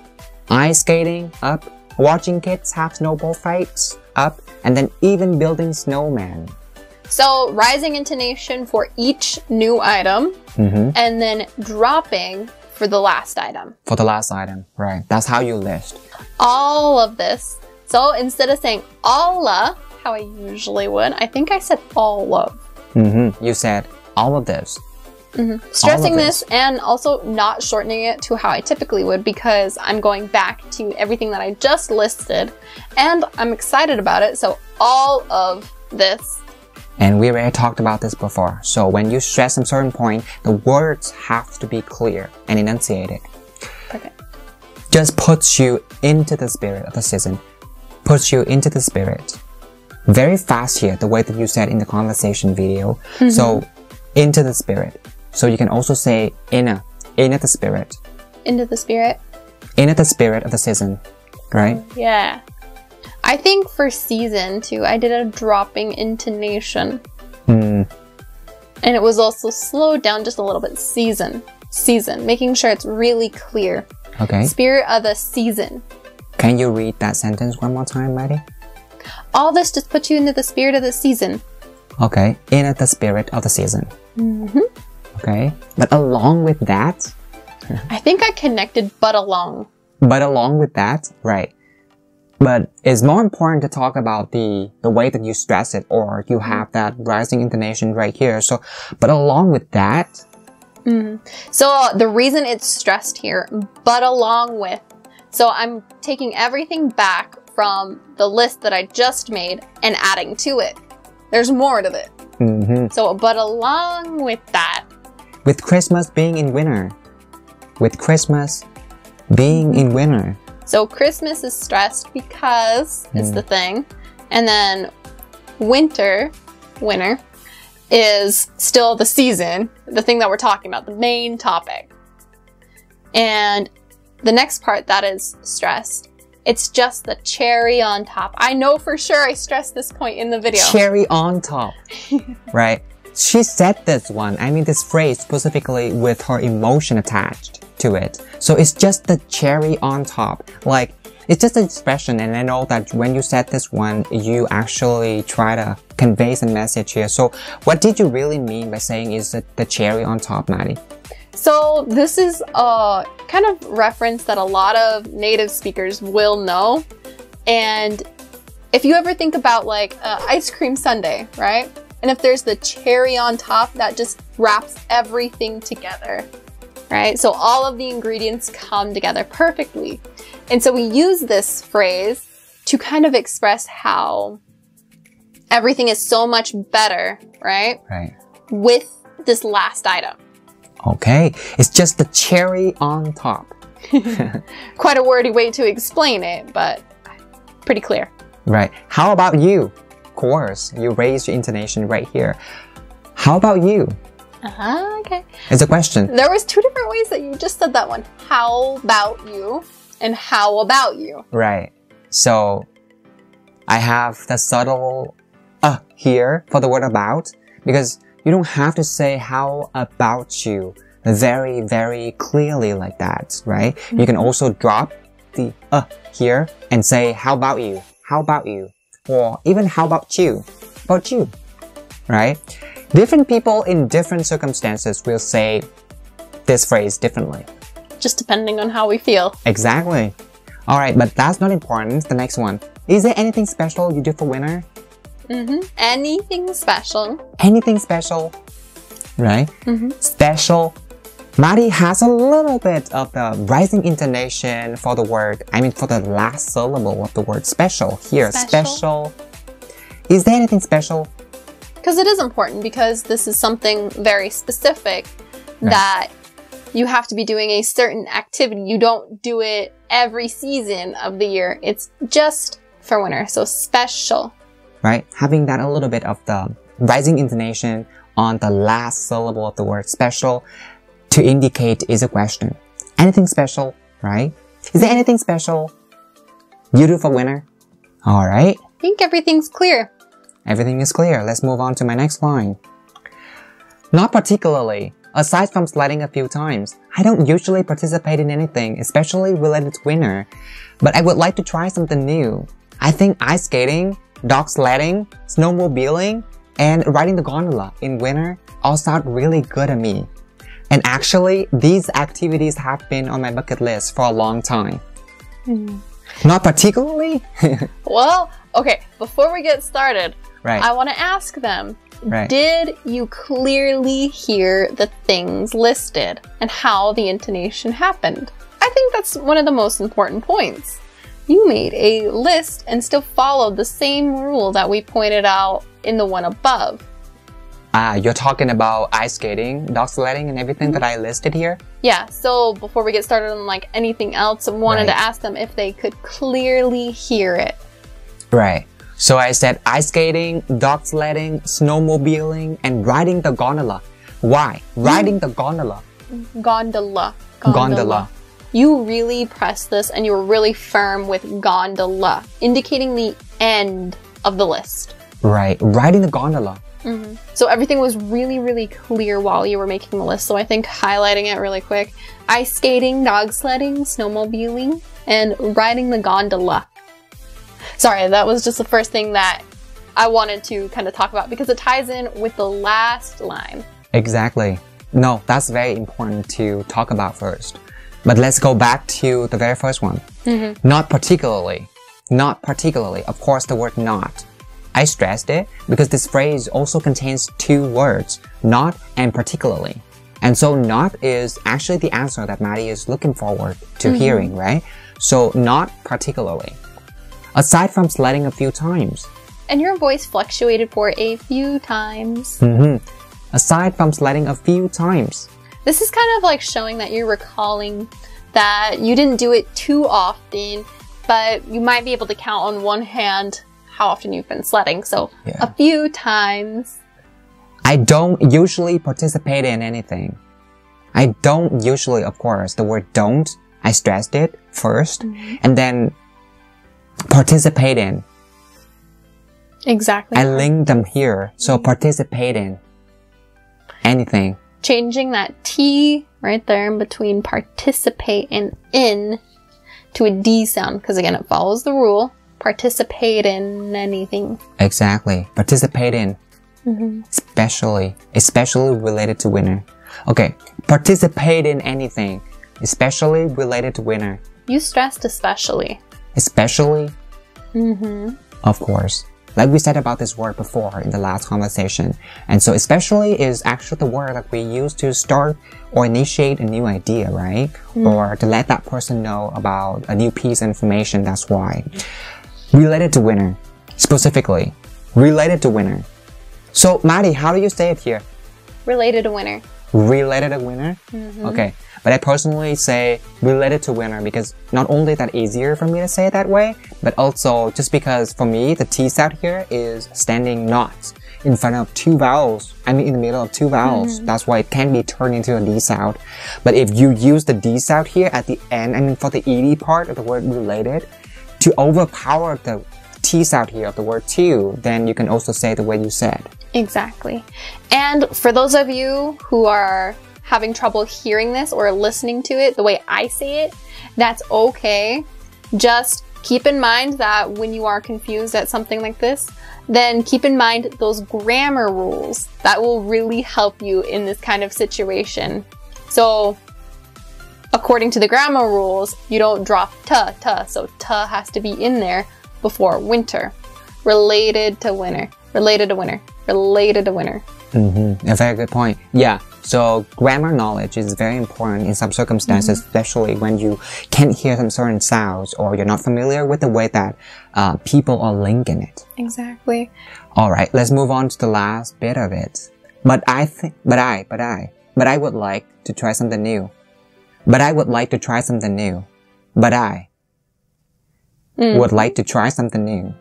Ice skating, up. Watching kids have snowball fights, up. And then even building snowmen. So rising intonation for each new item, hmm and then dropping for the last item. For the last item, right. That's how you list. All of this. So instead of saying alla, how I usually would, I think I said all of. hmm You said all of this. Stressing this. this and also not shortening it to how I typically would because I'm going back to everything that I just listed and I'm excited about it. So all of this. And we already talked about this before. So when you stress a certain point, the words have to be clear and enunciated. Perfect. Just puts you into the spirit of the season. Puts you into the spirit. Very fast here, the way that you said in the conversation video. Mm-hmm. So, into the spirit. So you can also say inner, inner the spirit. Into the spirit. Inner the spirit of the season. Right? Yeah. I think for season two, I did a dropping intonation. Hmm. And it was also slowed down just a little bit. Season. Season. Making sure it's really clear. Okay. Spirit of the season. Can you read that sentence one more time, Madi? All this just puts you into the spirit of the season. Okay. Inner the spirit of the season. Mhm. Okay. But along with that, I think I connected but along. But along with that, right. But it's more important to talk about the, the way that you stress it or you have that rising intonation right here. So, but along with that, So uh, the reason it's stressed here, but along with, so I'm taking everything back from the list that I just made and adding to it. There's more to it. mhm, So, but along with that, with Christmas being in winter, with Christmas being in winter, so Christmas is stressed because it's the mm. thing, and then winter, winter is still the season, the thing that we're talking about, the main topic. And the next part that is stressed, it's just the cherry on top. I know for sure I stressed this point in the video. cherry on top, right? She said this one, I mean this phrase specifically with her emotion attached to it. So it's just the cherry on top. Like, it's just an expression and I know that when you said this one, you actually try to convey some message here. So what did you really mean by saying is the, the cherry on top, Madi? So this is a kind of reference that a lot of native speakers will know. And if you ever think about like uh, ice cream sundae, right? And if there's the cherry on top, that just wraps everything together, right? So all of the ingredients come together perfectly. And so we use this phrase to kind of express how everything is so much better, right? Right. With this last item. Okay. It's just the cherry on top. quite a wordy way to explain it, but pretty clear. Right. How about you? Of course, you raised your intonation right here. How about you? Uh-huh, okay. It's a question. There was two different ways that you just said that one. How about you and how about you? Right. So I have the subtle uh here for the word about because you don't have to say how about you very, very clearly like that, right? You can also drop the uh here and say how about you? How about you? Or even how about you? About you, right? Different people in different circumstances will say this phrase differently. Just depending on how we feel. Exactly. Alright, but that's not important. The next one. Is there anything special you do for winter? Mm-hmm. Anything special? Anything special? Right? Mm-hmm. Special. Madi has a little bit of the rising intonation for the word, I mean for the last syllable of the word special. Here, Special. special. Is there anything special? Because it is important because this is something very specific that you have to be doing a certain activity. You don't do it every season of the year. It's just for winter. So special. right? Having that a little bit of the rising intonation on the last syllable of the word special to indicate is a question. Anything special, right? Is there anything special you do for winter? All right, I think everything's clear. Everything is clear. Let's move on to my next line. Not particularly. aside from sledding a few times, I don't usually participate in anything, especially related to winter. But I would like to try something new. I think ice skating, dog sledding, snowmobiling, and riding the gondola in winter all sound really good to me. And actually, these activities have been on my bucket list for a long time. Hmm. Not particularly. Well, okay, before we get started, right. I want to ask them Right. Did you clearly hear the things listed and how the intonation happened? I think that's one of the most important points. You made a list and still followed the same rule that we pointed out in the one above. Ah, you're talking about ice skating, dog sledding, and everything that I listed here? Yeah, so before we get started on like anything else, I wanted to ask them if they could clearly hear it. Right. So I said ice skating, dog sledding, snowmobiling, and riding the gondola. Why? Riding the gondola. Gondola. Gondola. You really pressed this and you were really firm with gondola, indicating the end of the list. Right. Riding the gondola. Mm-hmm. So everything was really, really clear while you were making the list. So I think highlighting it really quick ice skating, dog sledding, snowmobiling, and riding the gondola. Sorry, that was just the first thing that I wanted to kind of talk about because it ties in with the last line. Exactly. No, that's very important to talk about first. But let's go back to the very first one. Mm-hmm. Not particularly. Not particularly. Of course, the word not. I stressed it because this phrase also contains two words, not and particularly. And so not is actually the answer that Madi is looking forward to mm-hmm. hearing, right? So not particularly. Aside from sledding a few times. And your voice fluctuated for a few times. hmm Aside from sledding a few times. This is kind of like showing that you're recalling that you didn't do it too often, but you might be able to count on one hand how often you've been sledding. So Yeah. a few times. I don't usually participate in anything. I don't usually, of course, the word don't, I stressed it 1st and then participate in. Exactly. I linked them here, so participate in anything. Changing that T right there in between participate and in to a D sound, because again, it follows the rule. Participate in anything. Exactly. Participate in. Mm-hmm. Especially, especially related to winner. Okay. Participate in anything, especially related to winner. You stressed especially. Especially Mm-hmm. Of course. Like we said about this word before in the last conversation. And so especially is actually the word that we use to start or initiate a new idea, right? Or to let that person know about a new piece of information. That's why. Related to winner. Specifically. Related to winner. So Madi, how do you say it here? Related to winner. related to winner. Okay, but I personally say related to winner because not only that easier for me to say it that way, but also just because for me the T sound here is standing not in front of two vowels. I mean in the middle of two vowels. Mm-hmm. That's why it can be turned into a D sound. But if you use the D sound here at the end, I mean for the ED part of the word related, to overpower the T sound here of the word to, then you can also say the way you said. Exactly. And for those of you who are having trouble hearing this or listening to it the way I say it, that's okay. Just keep in mind that when you are confused at something like this, then keep in mind those grammar rules that will really help you in this kind of situation. So, according to the grammar rules, you don't drop ta, ta, so ta has to be in there before winter. Related to winter, related to winter, related to winter. Mm-hmm. A very good point. Yeah. So grammar knowledge is very important in some circumstances, especially when you can't hear some certain sounds or you're not familiar with the way that uh, people are linking it. Exactly. All right, let's move on to the last bit of it. But I think, but I, but I, but I would like to try something new. But I would like to try something new. But I would like to try something new.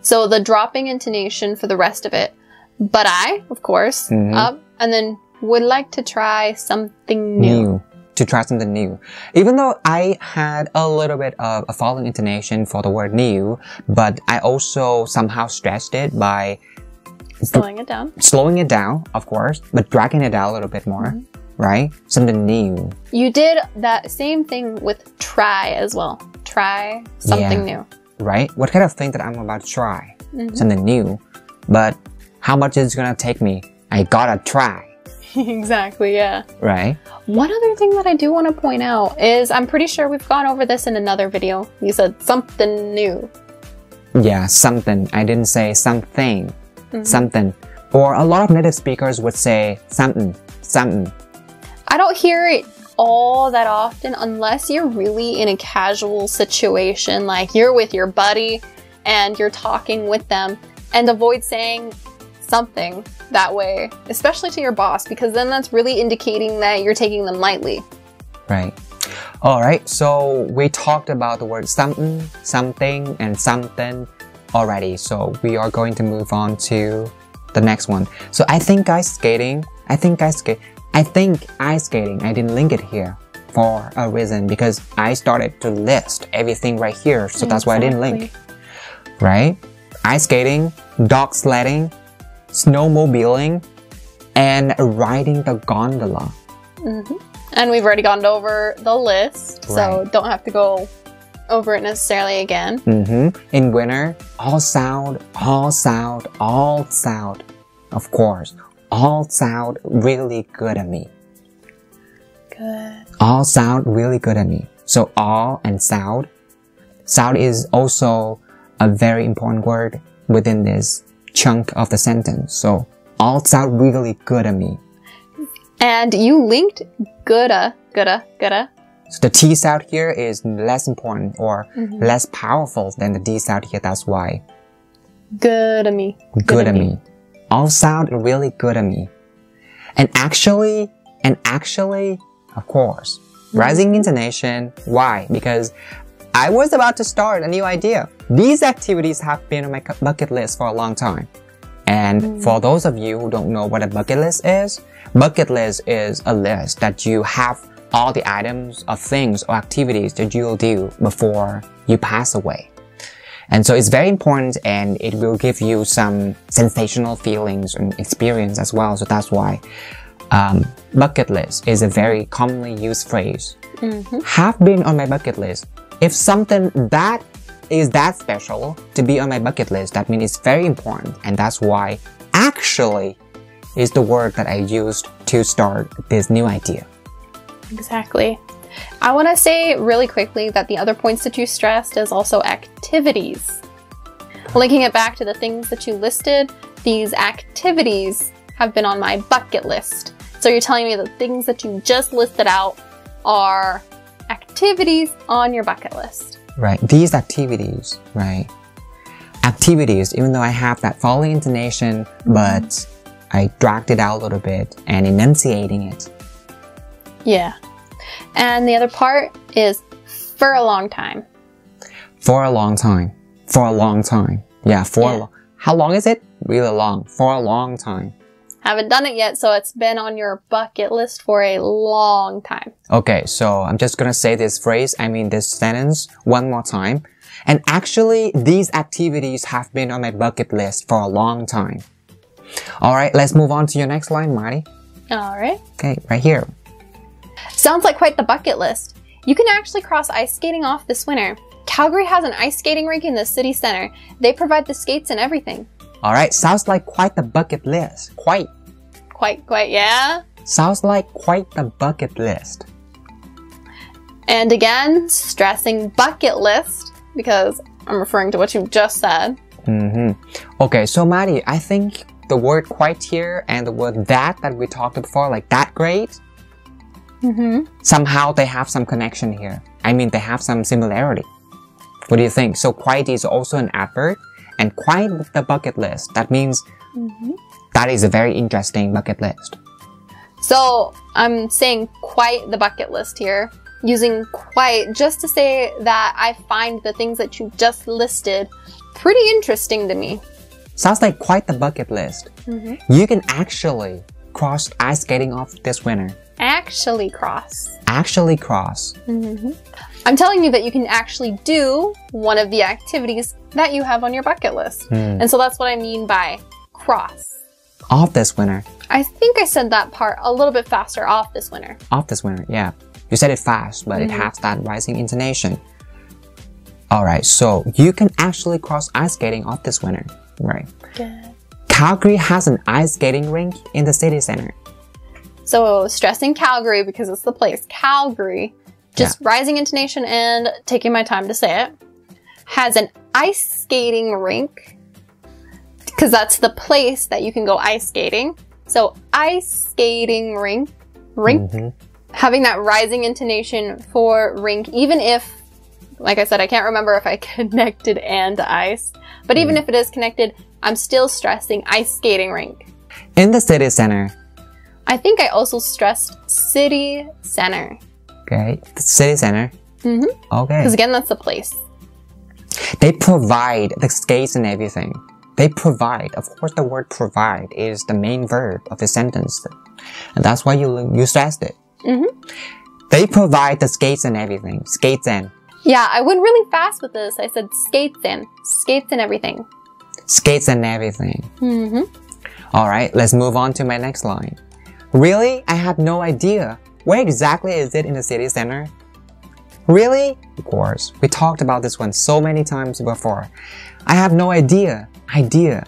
So the dropping intonation for the rest of it, but I, of course, Mhm. up, and then would like to try something new. new to try something new. Even though I had a little bit of a falling intonation for the word new, but I also somehow stressed it by Slowing it down. slowing it down, of course, but dragging it out a little bit more, right? Something new. You did that same thing with try as well. Try something Yeah. new. right? What kind of thing that I'm about to try? Mhm. Something new. But how much is it gonna take me? I gotta try, exactly, yeah. right? One other thing that I do want to point out is I'm pretty sure we've gone over this in another video. You said something new. Yeah, something. I didn't say something. Mm-hmm. Something. Or a lot of native speakers would say something, something. I don't hear it all that often unless you're really in a casual situation, like you're with your buddy and you're talking with them, and avoid saying something that way, especially to your boss, because then that's really indicating that you're taking them lightly. Right. Alright, so we talked about the word something, something, and something already. So we are going to move on to the next one. So I think ice skating, I think ice skate, I think ice skating, I didn't link it here for a reason because I started to list everything right here. So that's why I didn't link. Right? Ice skating, dog sledding, snowmobiling, and riding the gondola. And we've already gone over the list, so don't have to go over it necessarily again. hmm In winter, all sound, all sound, all sound. Of course, all sound really good at me. Good. All sound really good at me. So all and sound. Sound is also a very important word within this chunk of the sentence. So all sound really good at me. And you linked Gouda, Gouda, Gouda. So the T sound here is less important or mm-hmm. less powerful than the D sound here. That's why. Good at me. good at me. All sound really good at me. And actually, and actually, of course, rising mm-hmm. intonation. Why? Because I was about to start a new idea. These activities have been on my bucket list for a long time. And for those of you who don't know what a bucket list is, bucket list is a list that you have all the items of things or activities that you'll do before you pass away. And so it's very important and it will give you some sensational feelings and experience as well. So that's why um, bucket list is a very commonly used phrase. Have been on my bucket list. If something that is that special to be on my bucket list, that means it's very important. And that's why actually is the word that I used to start this new idea. Exactly. I want to say really quickly that the other points that you stressed is also activities. Linking it back to the things that you listed, these activities have been on my bucket list. So you're telling me the things that you just listed out are activities on your bucket list. right? These activities, right? Activities, even though I have that falling intonation, mm-hmm. but I dragged it out a little bit and enunciating it. Yeah. And the other part is for a long time. For a long time. For a long time. Yeah, for a Yeah. long. How long is it? Really long. For a long time. Haven't done it yet, so it's been on your bucket list for a long time. Okay, so I'm just gonna say this phrase, I mean this sentence one more time. And actually, these activities have been on my bucket list for a long time. Alright, let's move on to your next line, Madi. All right. Okay, right here. Sounds like quite the bucket list. You can actually cross ice skating off this winter. Calgary has an ice skating rink in the city center. They provide the skates and everything. Alright, sounds like quite the bucket list. Quite. Quite, quite, yeah. Sounds like quite the bucket list. And again, stressing bucket list because I'm referring to what you just said. hmm Okay, so Madi, I think the word quite here and the word that that we talked before, like that great, Mm-hmm. somehow they have some connection here. I mean, they have some similarity. What do you think? So quite is also an adverb and quite with the bucket list. That means that is a very interesting bucket list. So I'm saying quite the bucket list here, using quite just to say that I find the things that you just listed pretty interesting to me. Sounds like quite the bucket list. Mm-hmm. You can actually cross ice skating off this winter. Actually, cross. Actually cross. Mm-hmm. I'm telling you that you can actually do one of the activities that you have on your bucket list. Hmm. And so that's what I mean by cross. Off this winter. I think I said that part a little bit faster off this winter. Off this winter, yeah. You said it fast, but it mm-hmm. has that rising intonation. Alright, so you can actually cross ice skating off this winter. Right. Good. Calgary has an ice skating rink in the city center. So stressing Calgary because it's the place. Calgary, just rising intonation and taking my time to say it, has an ice skating rink because that's the place that you can go ice skating. So ice skating rink, rink, Mhm. having that rising intonation for rink, even if, like I said, I can't remember if I connected and ice, but even if it is connected, I'm still stressing ice skating rink. In the city center. I think I also stressed city center. Okay. The city center. Mhm. Okay. Because again, that's the place. They provide the skates and everything. They provide. Of course, the word provide is the main verb of the sentence. And that's why you, you stressed it. Mhm. They provide the skates and everything. Skates and. Yeah, I went really fast with this. I said skates in, skates and everything. Skates and everything. hmm Alright, let's move on to my next line. Really? I had no idea. Where exactly is it in the city center? Really? Of course. We talked about this one so many times before. I have no idea. Idea.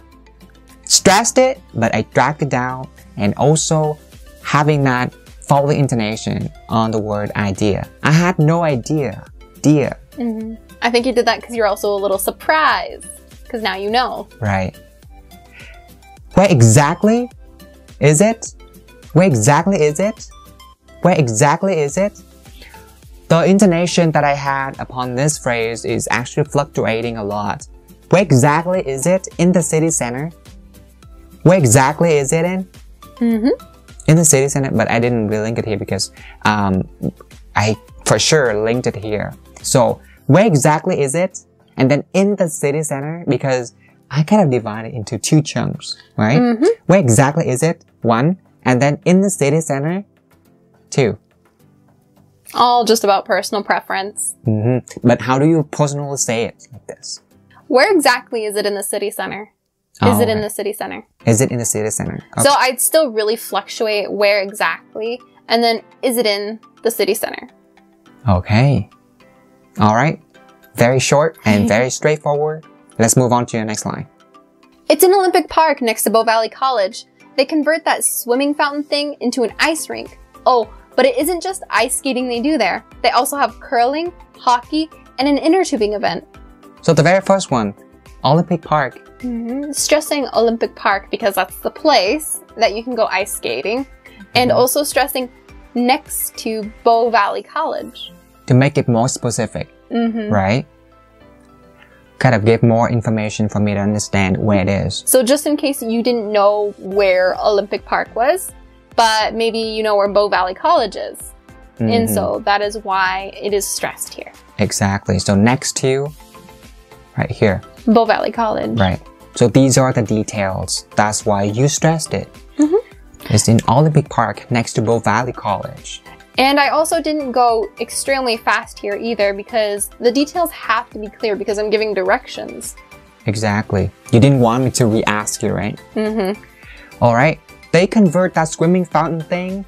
Stressed it, but I dragged it down and also having that following intonation on the word idea. I had no idea. Dear. hmm I think you did that because you're also a little surprised. Because now you know. Right. Where exactly is it? Where exactly is it? Where exactly is it? The intonation that I had upon this phrase is actually fluctuating a lot. Where exactly is it in the city center? Where exactly is it in? hmm In the city center, but I didn't relink it here because um, I for sure linked it here. So where exactly is it? And then in the city center because I kind of divided into two chunks, right? Mhm. Where exactly is it? One, and then in the city center, two. All just about personal preference. hmm But how do you personally say it like this? Where exactly is it in the city center? Is Oh, it in okay. the city center? Is it in the city center? Okay. So I'd still really fluctuate where exactly, and then is it in the city center? Okay. All right. Very short and very straightforward. Let's move on to your next line. It's in Olympic Park next to Bow Valley College. They convert that swimming fountain thing into an ice rink. Oh, but it isn't just ice skating they do there. They also have curling, hockey, and an inner tubing event. So the very first one, Olympic Park. Mhm. Stressing Olympic Park because that's the place that you can go ice skating, and Mhm. also stressing next to Bow Valley College. to make it more specific, hmm right? Kind of give more information for me to understand where it is. So just in case you didn't know where Olympic Park was, but maybe you know where Bow Valley College is. And Mhm. so that is why it is stressed here. Exactly. So next to, right here, Bow Valley College. right? So these are the details. That's why you stressed it. Mhm. It's in Olympic Park next to Bow Valley College. And I also didn't go extremely fast here either because the details have to be clear because I'm giving directions. Exactly. You didn't want me to re-ask you, right? Mm-hmm. All right. They convert that swimming fountain thing.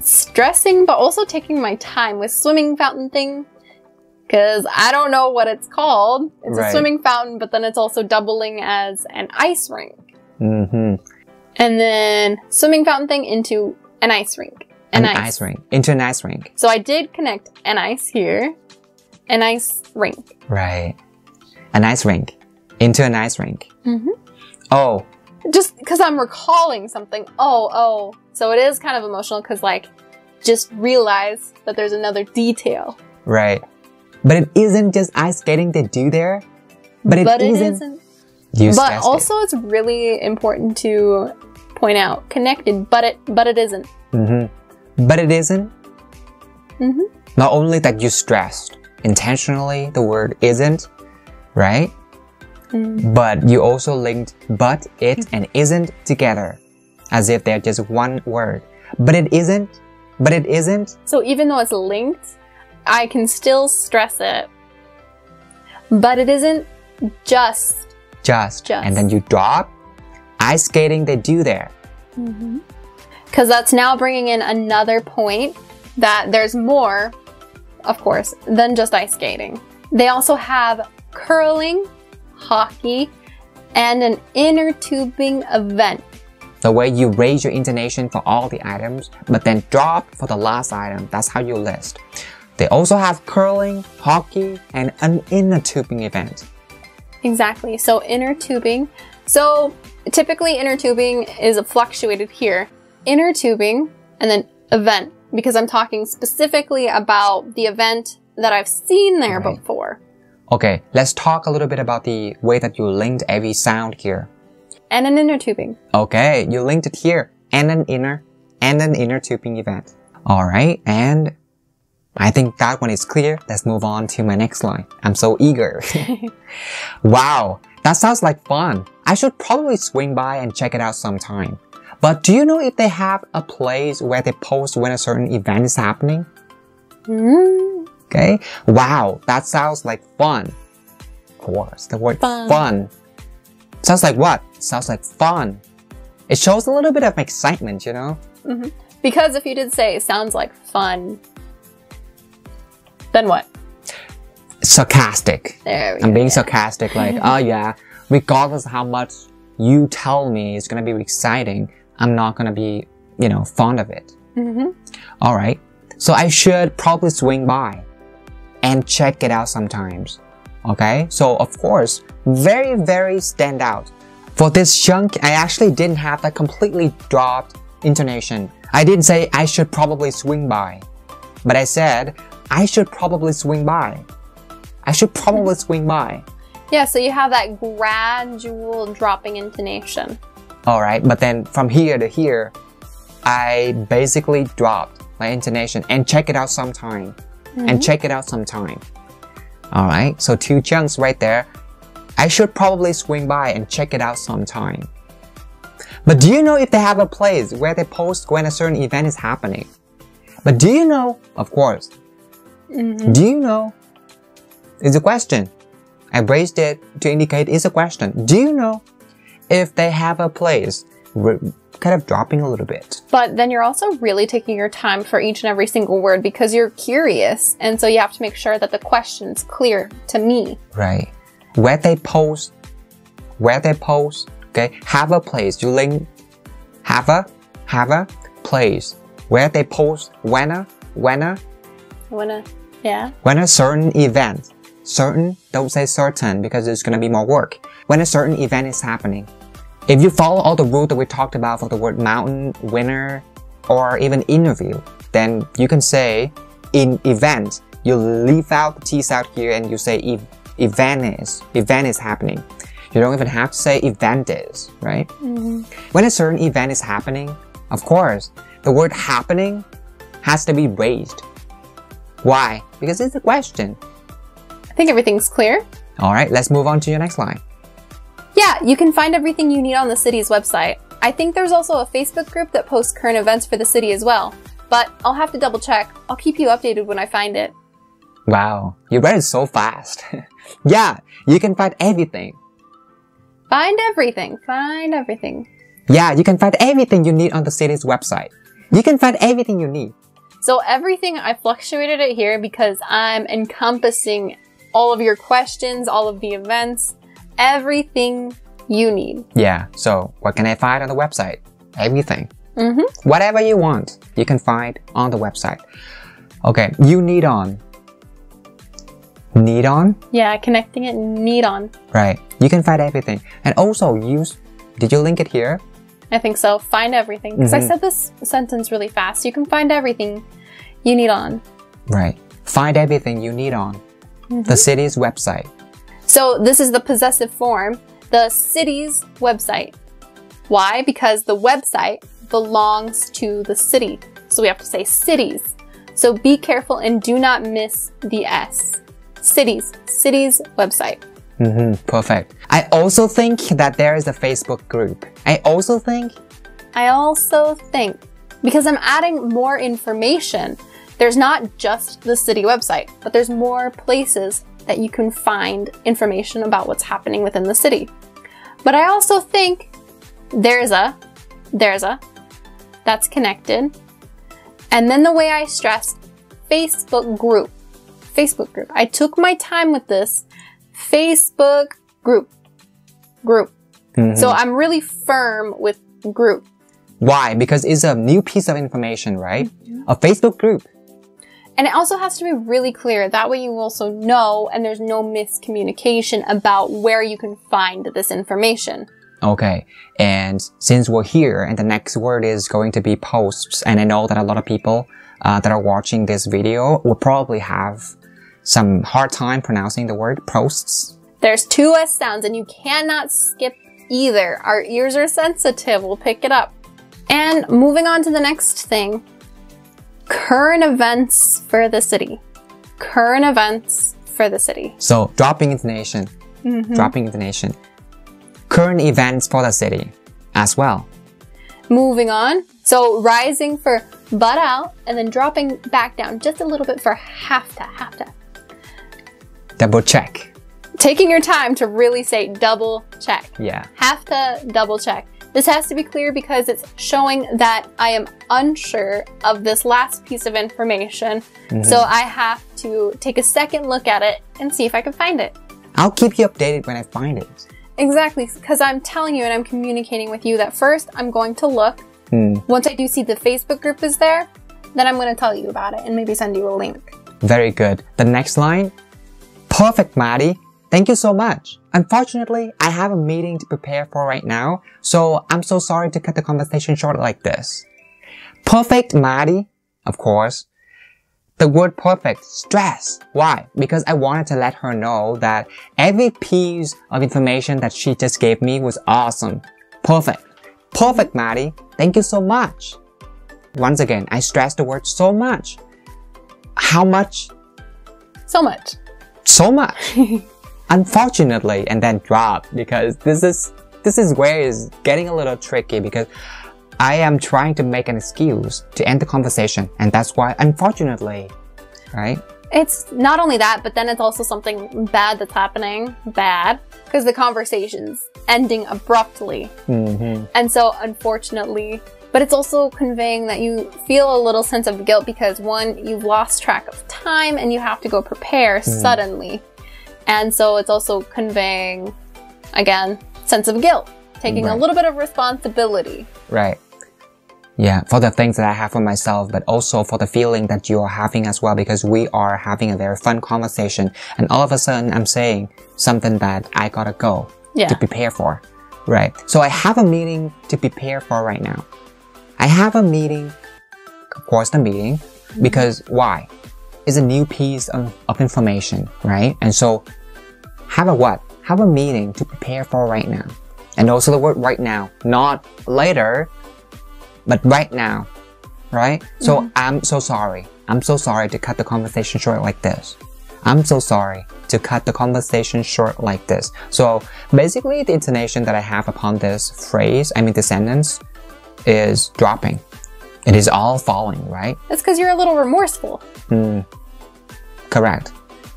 Stressing, but also taking my time with swimming fountain thing because I don't know what it's called. It's Right. a swimming fountain, but then it's also doubling as an ice rink. Mm-hmm. And then swimming fountain thing into an ice rink. An ice. rink. Into an ice rink. So I did connect an ice here, an ice rink. Right. An ice rink. Into an ice rink. Mm-hmm. Oh, Just because I'm recalling something. Oh, oh. So it is kind of emotional because, like, just realize that there's another detail. right. But it isn't just ice skating they do there. But it but it isn't. isn't. You But also, it's really important to point out connected, but it, but it isn't. Mm-hmm. But it isn't. Mhm. Not only that you stressed intentionally the word isn't, right? Mm. But you also linked but, it, and isn't together as if they're just one word. But it isn't. But it isn't. So even though it's linked, I can still stress it. But it isn't just Just. Just. And then you drop. Ice skating, they do there. Mm-hmm. Because that's now bringing in another point that there's more, of course, than just ice skating. They also have curling, hockey, and an inner tubing event. The way you raise your intonation for all the items, but then drop for the last item. That's how you list. They also have curling, hockey, and an inner tubing event. Exactly. So inner tubing. So typically inner tubing is fluctuated here. Inner tubing and then event because I'm talking specifically about the event that I've seen there Right. before. Okay, let's talk a little bit about the way that you linked every sound here. And an inner tubing. Okay, you linked it here and an inner and an inner tubing event. Alright, and I think that one is clear. Let's move on to my next line. I'm so eager. wow, that sounds like fun. I should probably swing by and check it out sometime. But do you know if they have a place where they post when a certain event is happening? Mm, Okay. Wow, that sounds like fun. Of course, the word Fun. fun. Sounds like what? Sounds like fun. It shows a little bit of excitement, you know? Because if you did say it sounds like fun, then what? Sarcastic. There we I'm go. being sarcastic, like, oh yeah, regardless how much you tell me it's gonna be exciting, I'm not gonna be, you know, fond of it. hmm Alright. So I should probably swing by and check it out sometimes. Okay? So of course, very, very stand out. For this chunk, I actually didn't have that completely dropped intonation. I didn't say I should probably swing by. But I said, I should probably swing by. I should probably swing by. Yeah, so you have that gradual dropping intonation. Alright, but then from here to here, I basically dropped my intonation and check it out sometime. And mm-hmm. check it out sometime. Alright, so two chunks right there. I should probably swing by and check it out sometime. But do you know if they have a place where they post when a certain event is happening? But do you know, of course, Mhm. do you know? It's a question. I raised it to indicate it's a question. Do you know if they have a place kind of dropping a little bit? But then you're also really taking your time for each and every single word because you're curious. And so you have to make sure that the question's clear to me. Right. Where they post, where they post, okay, have a place. You link, have a, have a place. Where they post, when a, when a, I wanna, yeah. when a certain event, certain, don't say certain because it's gonna be more work. When a certain event is happening. If you follow all the rules that we talked about for the word mountain, winner, or even interview, then you can say in event, you leave out the T's out here and you say ev- event is, event is happening. You don't even have to say event is, right? Mm-hmm. When a certain event is happening, of course, the word happening has to be raised. Why? Because it's a question. I think everything's clear. Alright, let's move on to your next line. Yeah, you can find everything you need on the city's website. I think there's also a Facebook group that posts current events for the city as well. But I'll have to double check. I'll keep you updated when I find it. Wow, you read it so fast. yeah, you can find everything. Find everything. Find everything. Yeah, you can find everything you need on the city's website. You can find everything you need. So everything, I fluctuated it here because I'm encompassing all of your questions, all of the events, everything you need. Yeah, so what can I find on the website? Everything. Mm-hmm. Whatever you want, you can find on the website. Okay, you need on. Need on? Yeah, connecting it need on. Right. You can find everything. And also use, did you link it here? I think so. Find everything. Because I Mhm. said this sentence really fast. You can find everything you need on. Right. Find everything you need on the city's website. So this is the possessive form, the city's website. Why? Because the website belongs to the city. So we have to say cities. So be careful and do not miss the S. Cities, cities website. Hmm perfect. I also think that there is a Facebook group. I also think, I also think because I'm adding more information, there's not just the city website, but there's more places that you can find information about what's happening within the city. But I also think there's a, there's a, that's connected. And then the way I stressed Facebook group. Facebook group. I took my time with this. Facebook group. Group. Mhm. So I'm really firm with group. Why? Because it's a new piece of information, right? Mm-hmm. A Facebook group. And it also has to be really clear. That way you also know and there's no miscommunication about where you can find this information. Okay. And since we're here and the next word is going to be posts, and I know that a lot of people uh, that are watching this video will probably have some hard time pronouncing the word posts. There's two S sounds and you cannot skip either. Our ears are sensitive. We'll pick it up. And moving on to the next thing. Current events for the city. Current events for the city. So dropping intonation, mm-hmm. dropping intonation. Current events for the city as well. Moving on. So rising for butt out and then dropping back down just a little bit for have to, have to. Double check. Taking your time to really say double check. Yeah. have to double check. This has to be clear because it's showing that I am unsure of this last piece of information. So I have to take a second look at it and see if I can find it. I'll keep you updated when I find it. Exactly, because I'm telling you and I'm communicating with you that first I'm going to look. Hmm. Once I do see the Facebook group is there, then I'm going to tell you about it and maybe send you a link. Very good. The next line. Perfect, Madi. Thank you so much. Unfortunately, I have a meeting to prepare for right now, so I'm so sorry to cut the conversation short like this. Perfect, Madi. Of course. The word perfect, stress. Why? Because I wanted to let her know that every piece of information that she just gave me was awesome. Perfect. Perfect, Maddie. Thank you so much. Once again, I stress the word so much. How much? So much. So much. Unfortunately, and then drop because this is this is where it's getting a little tricky because I am trying to make an excuse to end the conversation, and that's why, unfortunately, right? It's not only that, but then it's also something bad that's happening. Bad. Because the conversation's ending abruptly. Mm-hmm. And so, unfortunately, but it's also conveying that you feel a little sense of guilt because one, you've lost track of time and you have to go prepare hmm. suddenly. And so it's also conveying, again, sense of guilt, taking a little bit of responsibility. Right. Yeah, for the things that I have for myself, but also for the feeling that you are having as well, because we are having a very fun conversation, and all of a sudden I'm saying something that I gotta go Yeah. to prepare for. Right. So I have a meeting to prepare for right now. I have a meeting, of course, the meeting, mm-hmm. because why? It's a new piece of, of information, right? And so have a what? Have a meeting to prepare for right now. And also the word right now, not later, but right now, right? So mm-hmm. I'm so sorry. I'm so sorry to cut the conversation short like this. I'm so sorry to cut the conversation short like this. So basically the intonation that I have upon this phrase, I mean the sentence, is dropping. It is all falling, right? That's because you're a little remorseful. Correct.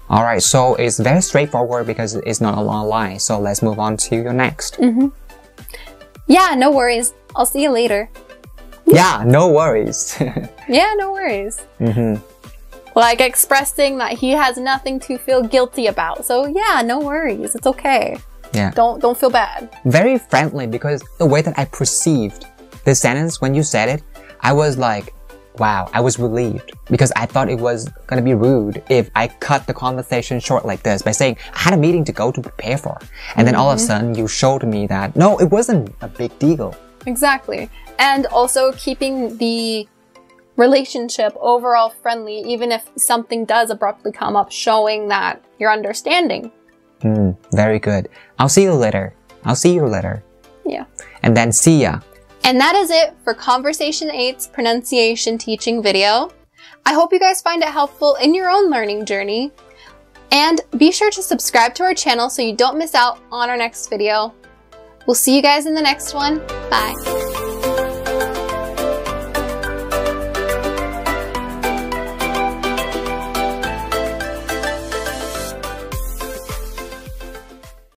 Alright, so it's very straightforward because it's not a long line. So let's move on to your next. Mhm. Yeah, no worries. I'll see you later. Yeah, no worries. Yeah, no worries. hmm Like expressing that he has nothing to feel guilty about. So yeah, no worries. It's okay. Yeah. Don't don't feel bad. very friendly because the way that I perceived this sentence when you said it, I was like, wow, I was relieved because I thought it was gonna be rude if I cut the conversation short like this by saying I had a meeting to go to prepare for. And then all of a sudden you showed me that no, it wasn't a big deal. Exactly. And also keeping the relationship overall friendly, even if something does abruptly come up, showing that you're understanding. Hmm, very good. I'll see you later. I'll see you later. Yeah. And then see ya. And that is it for Conversation 8's pronunciation teaching video. I hope you guys find it helpful in your own learning journey. And be sure to subscribe to our channel so you don't miss out on our next video. We'll see you guys in the next one. Bye.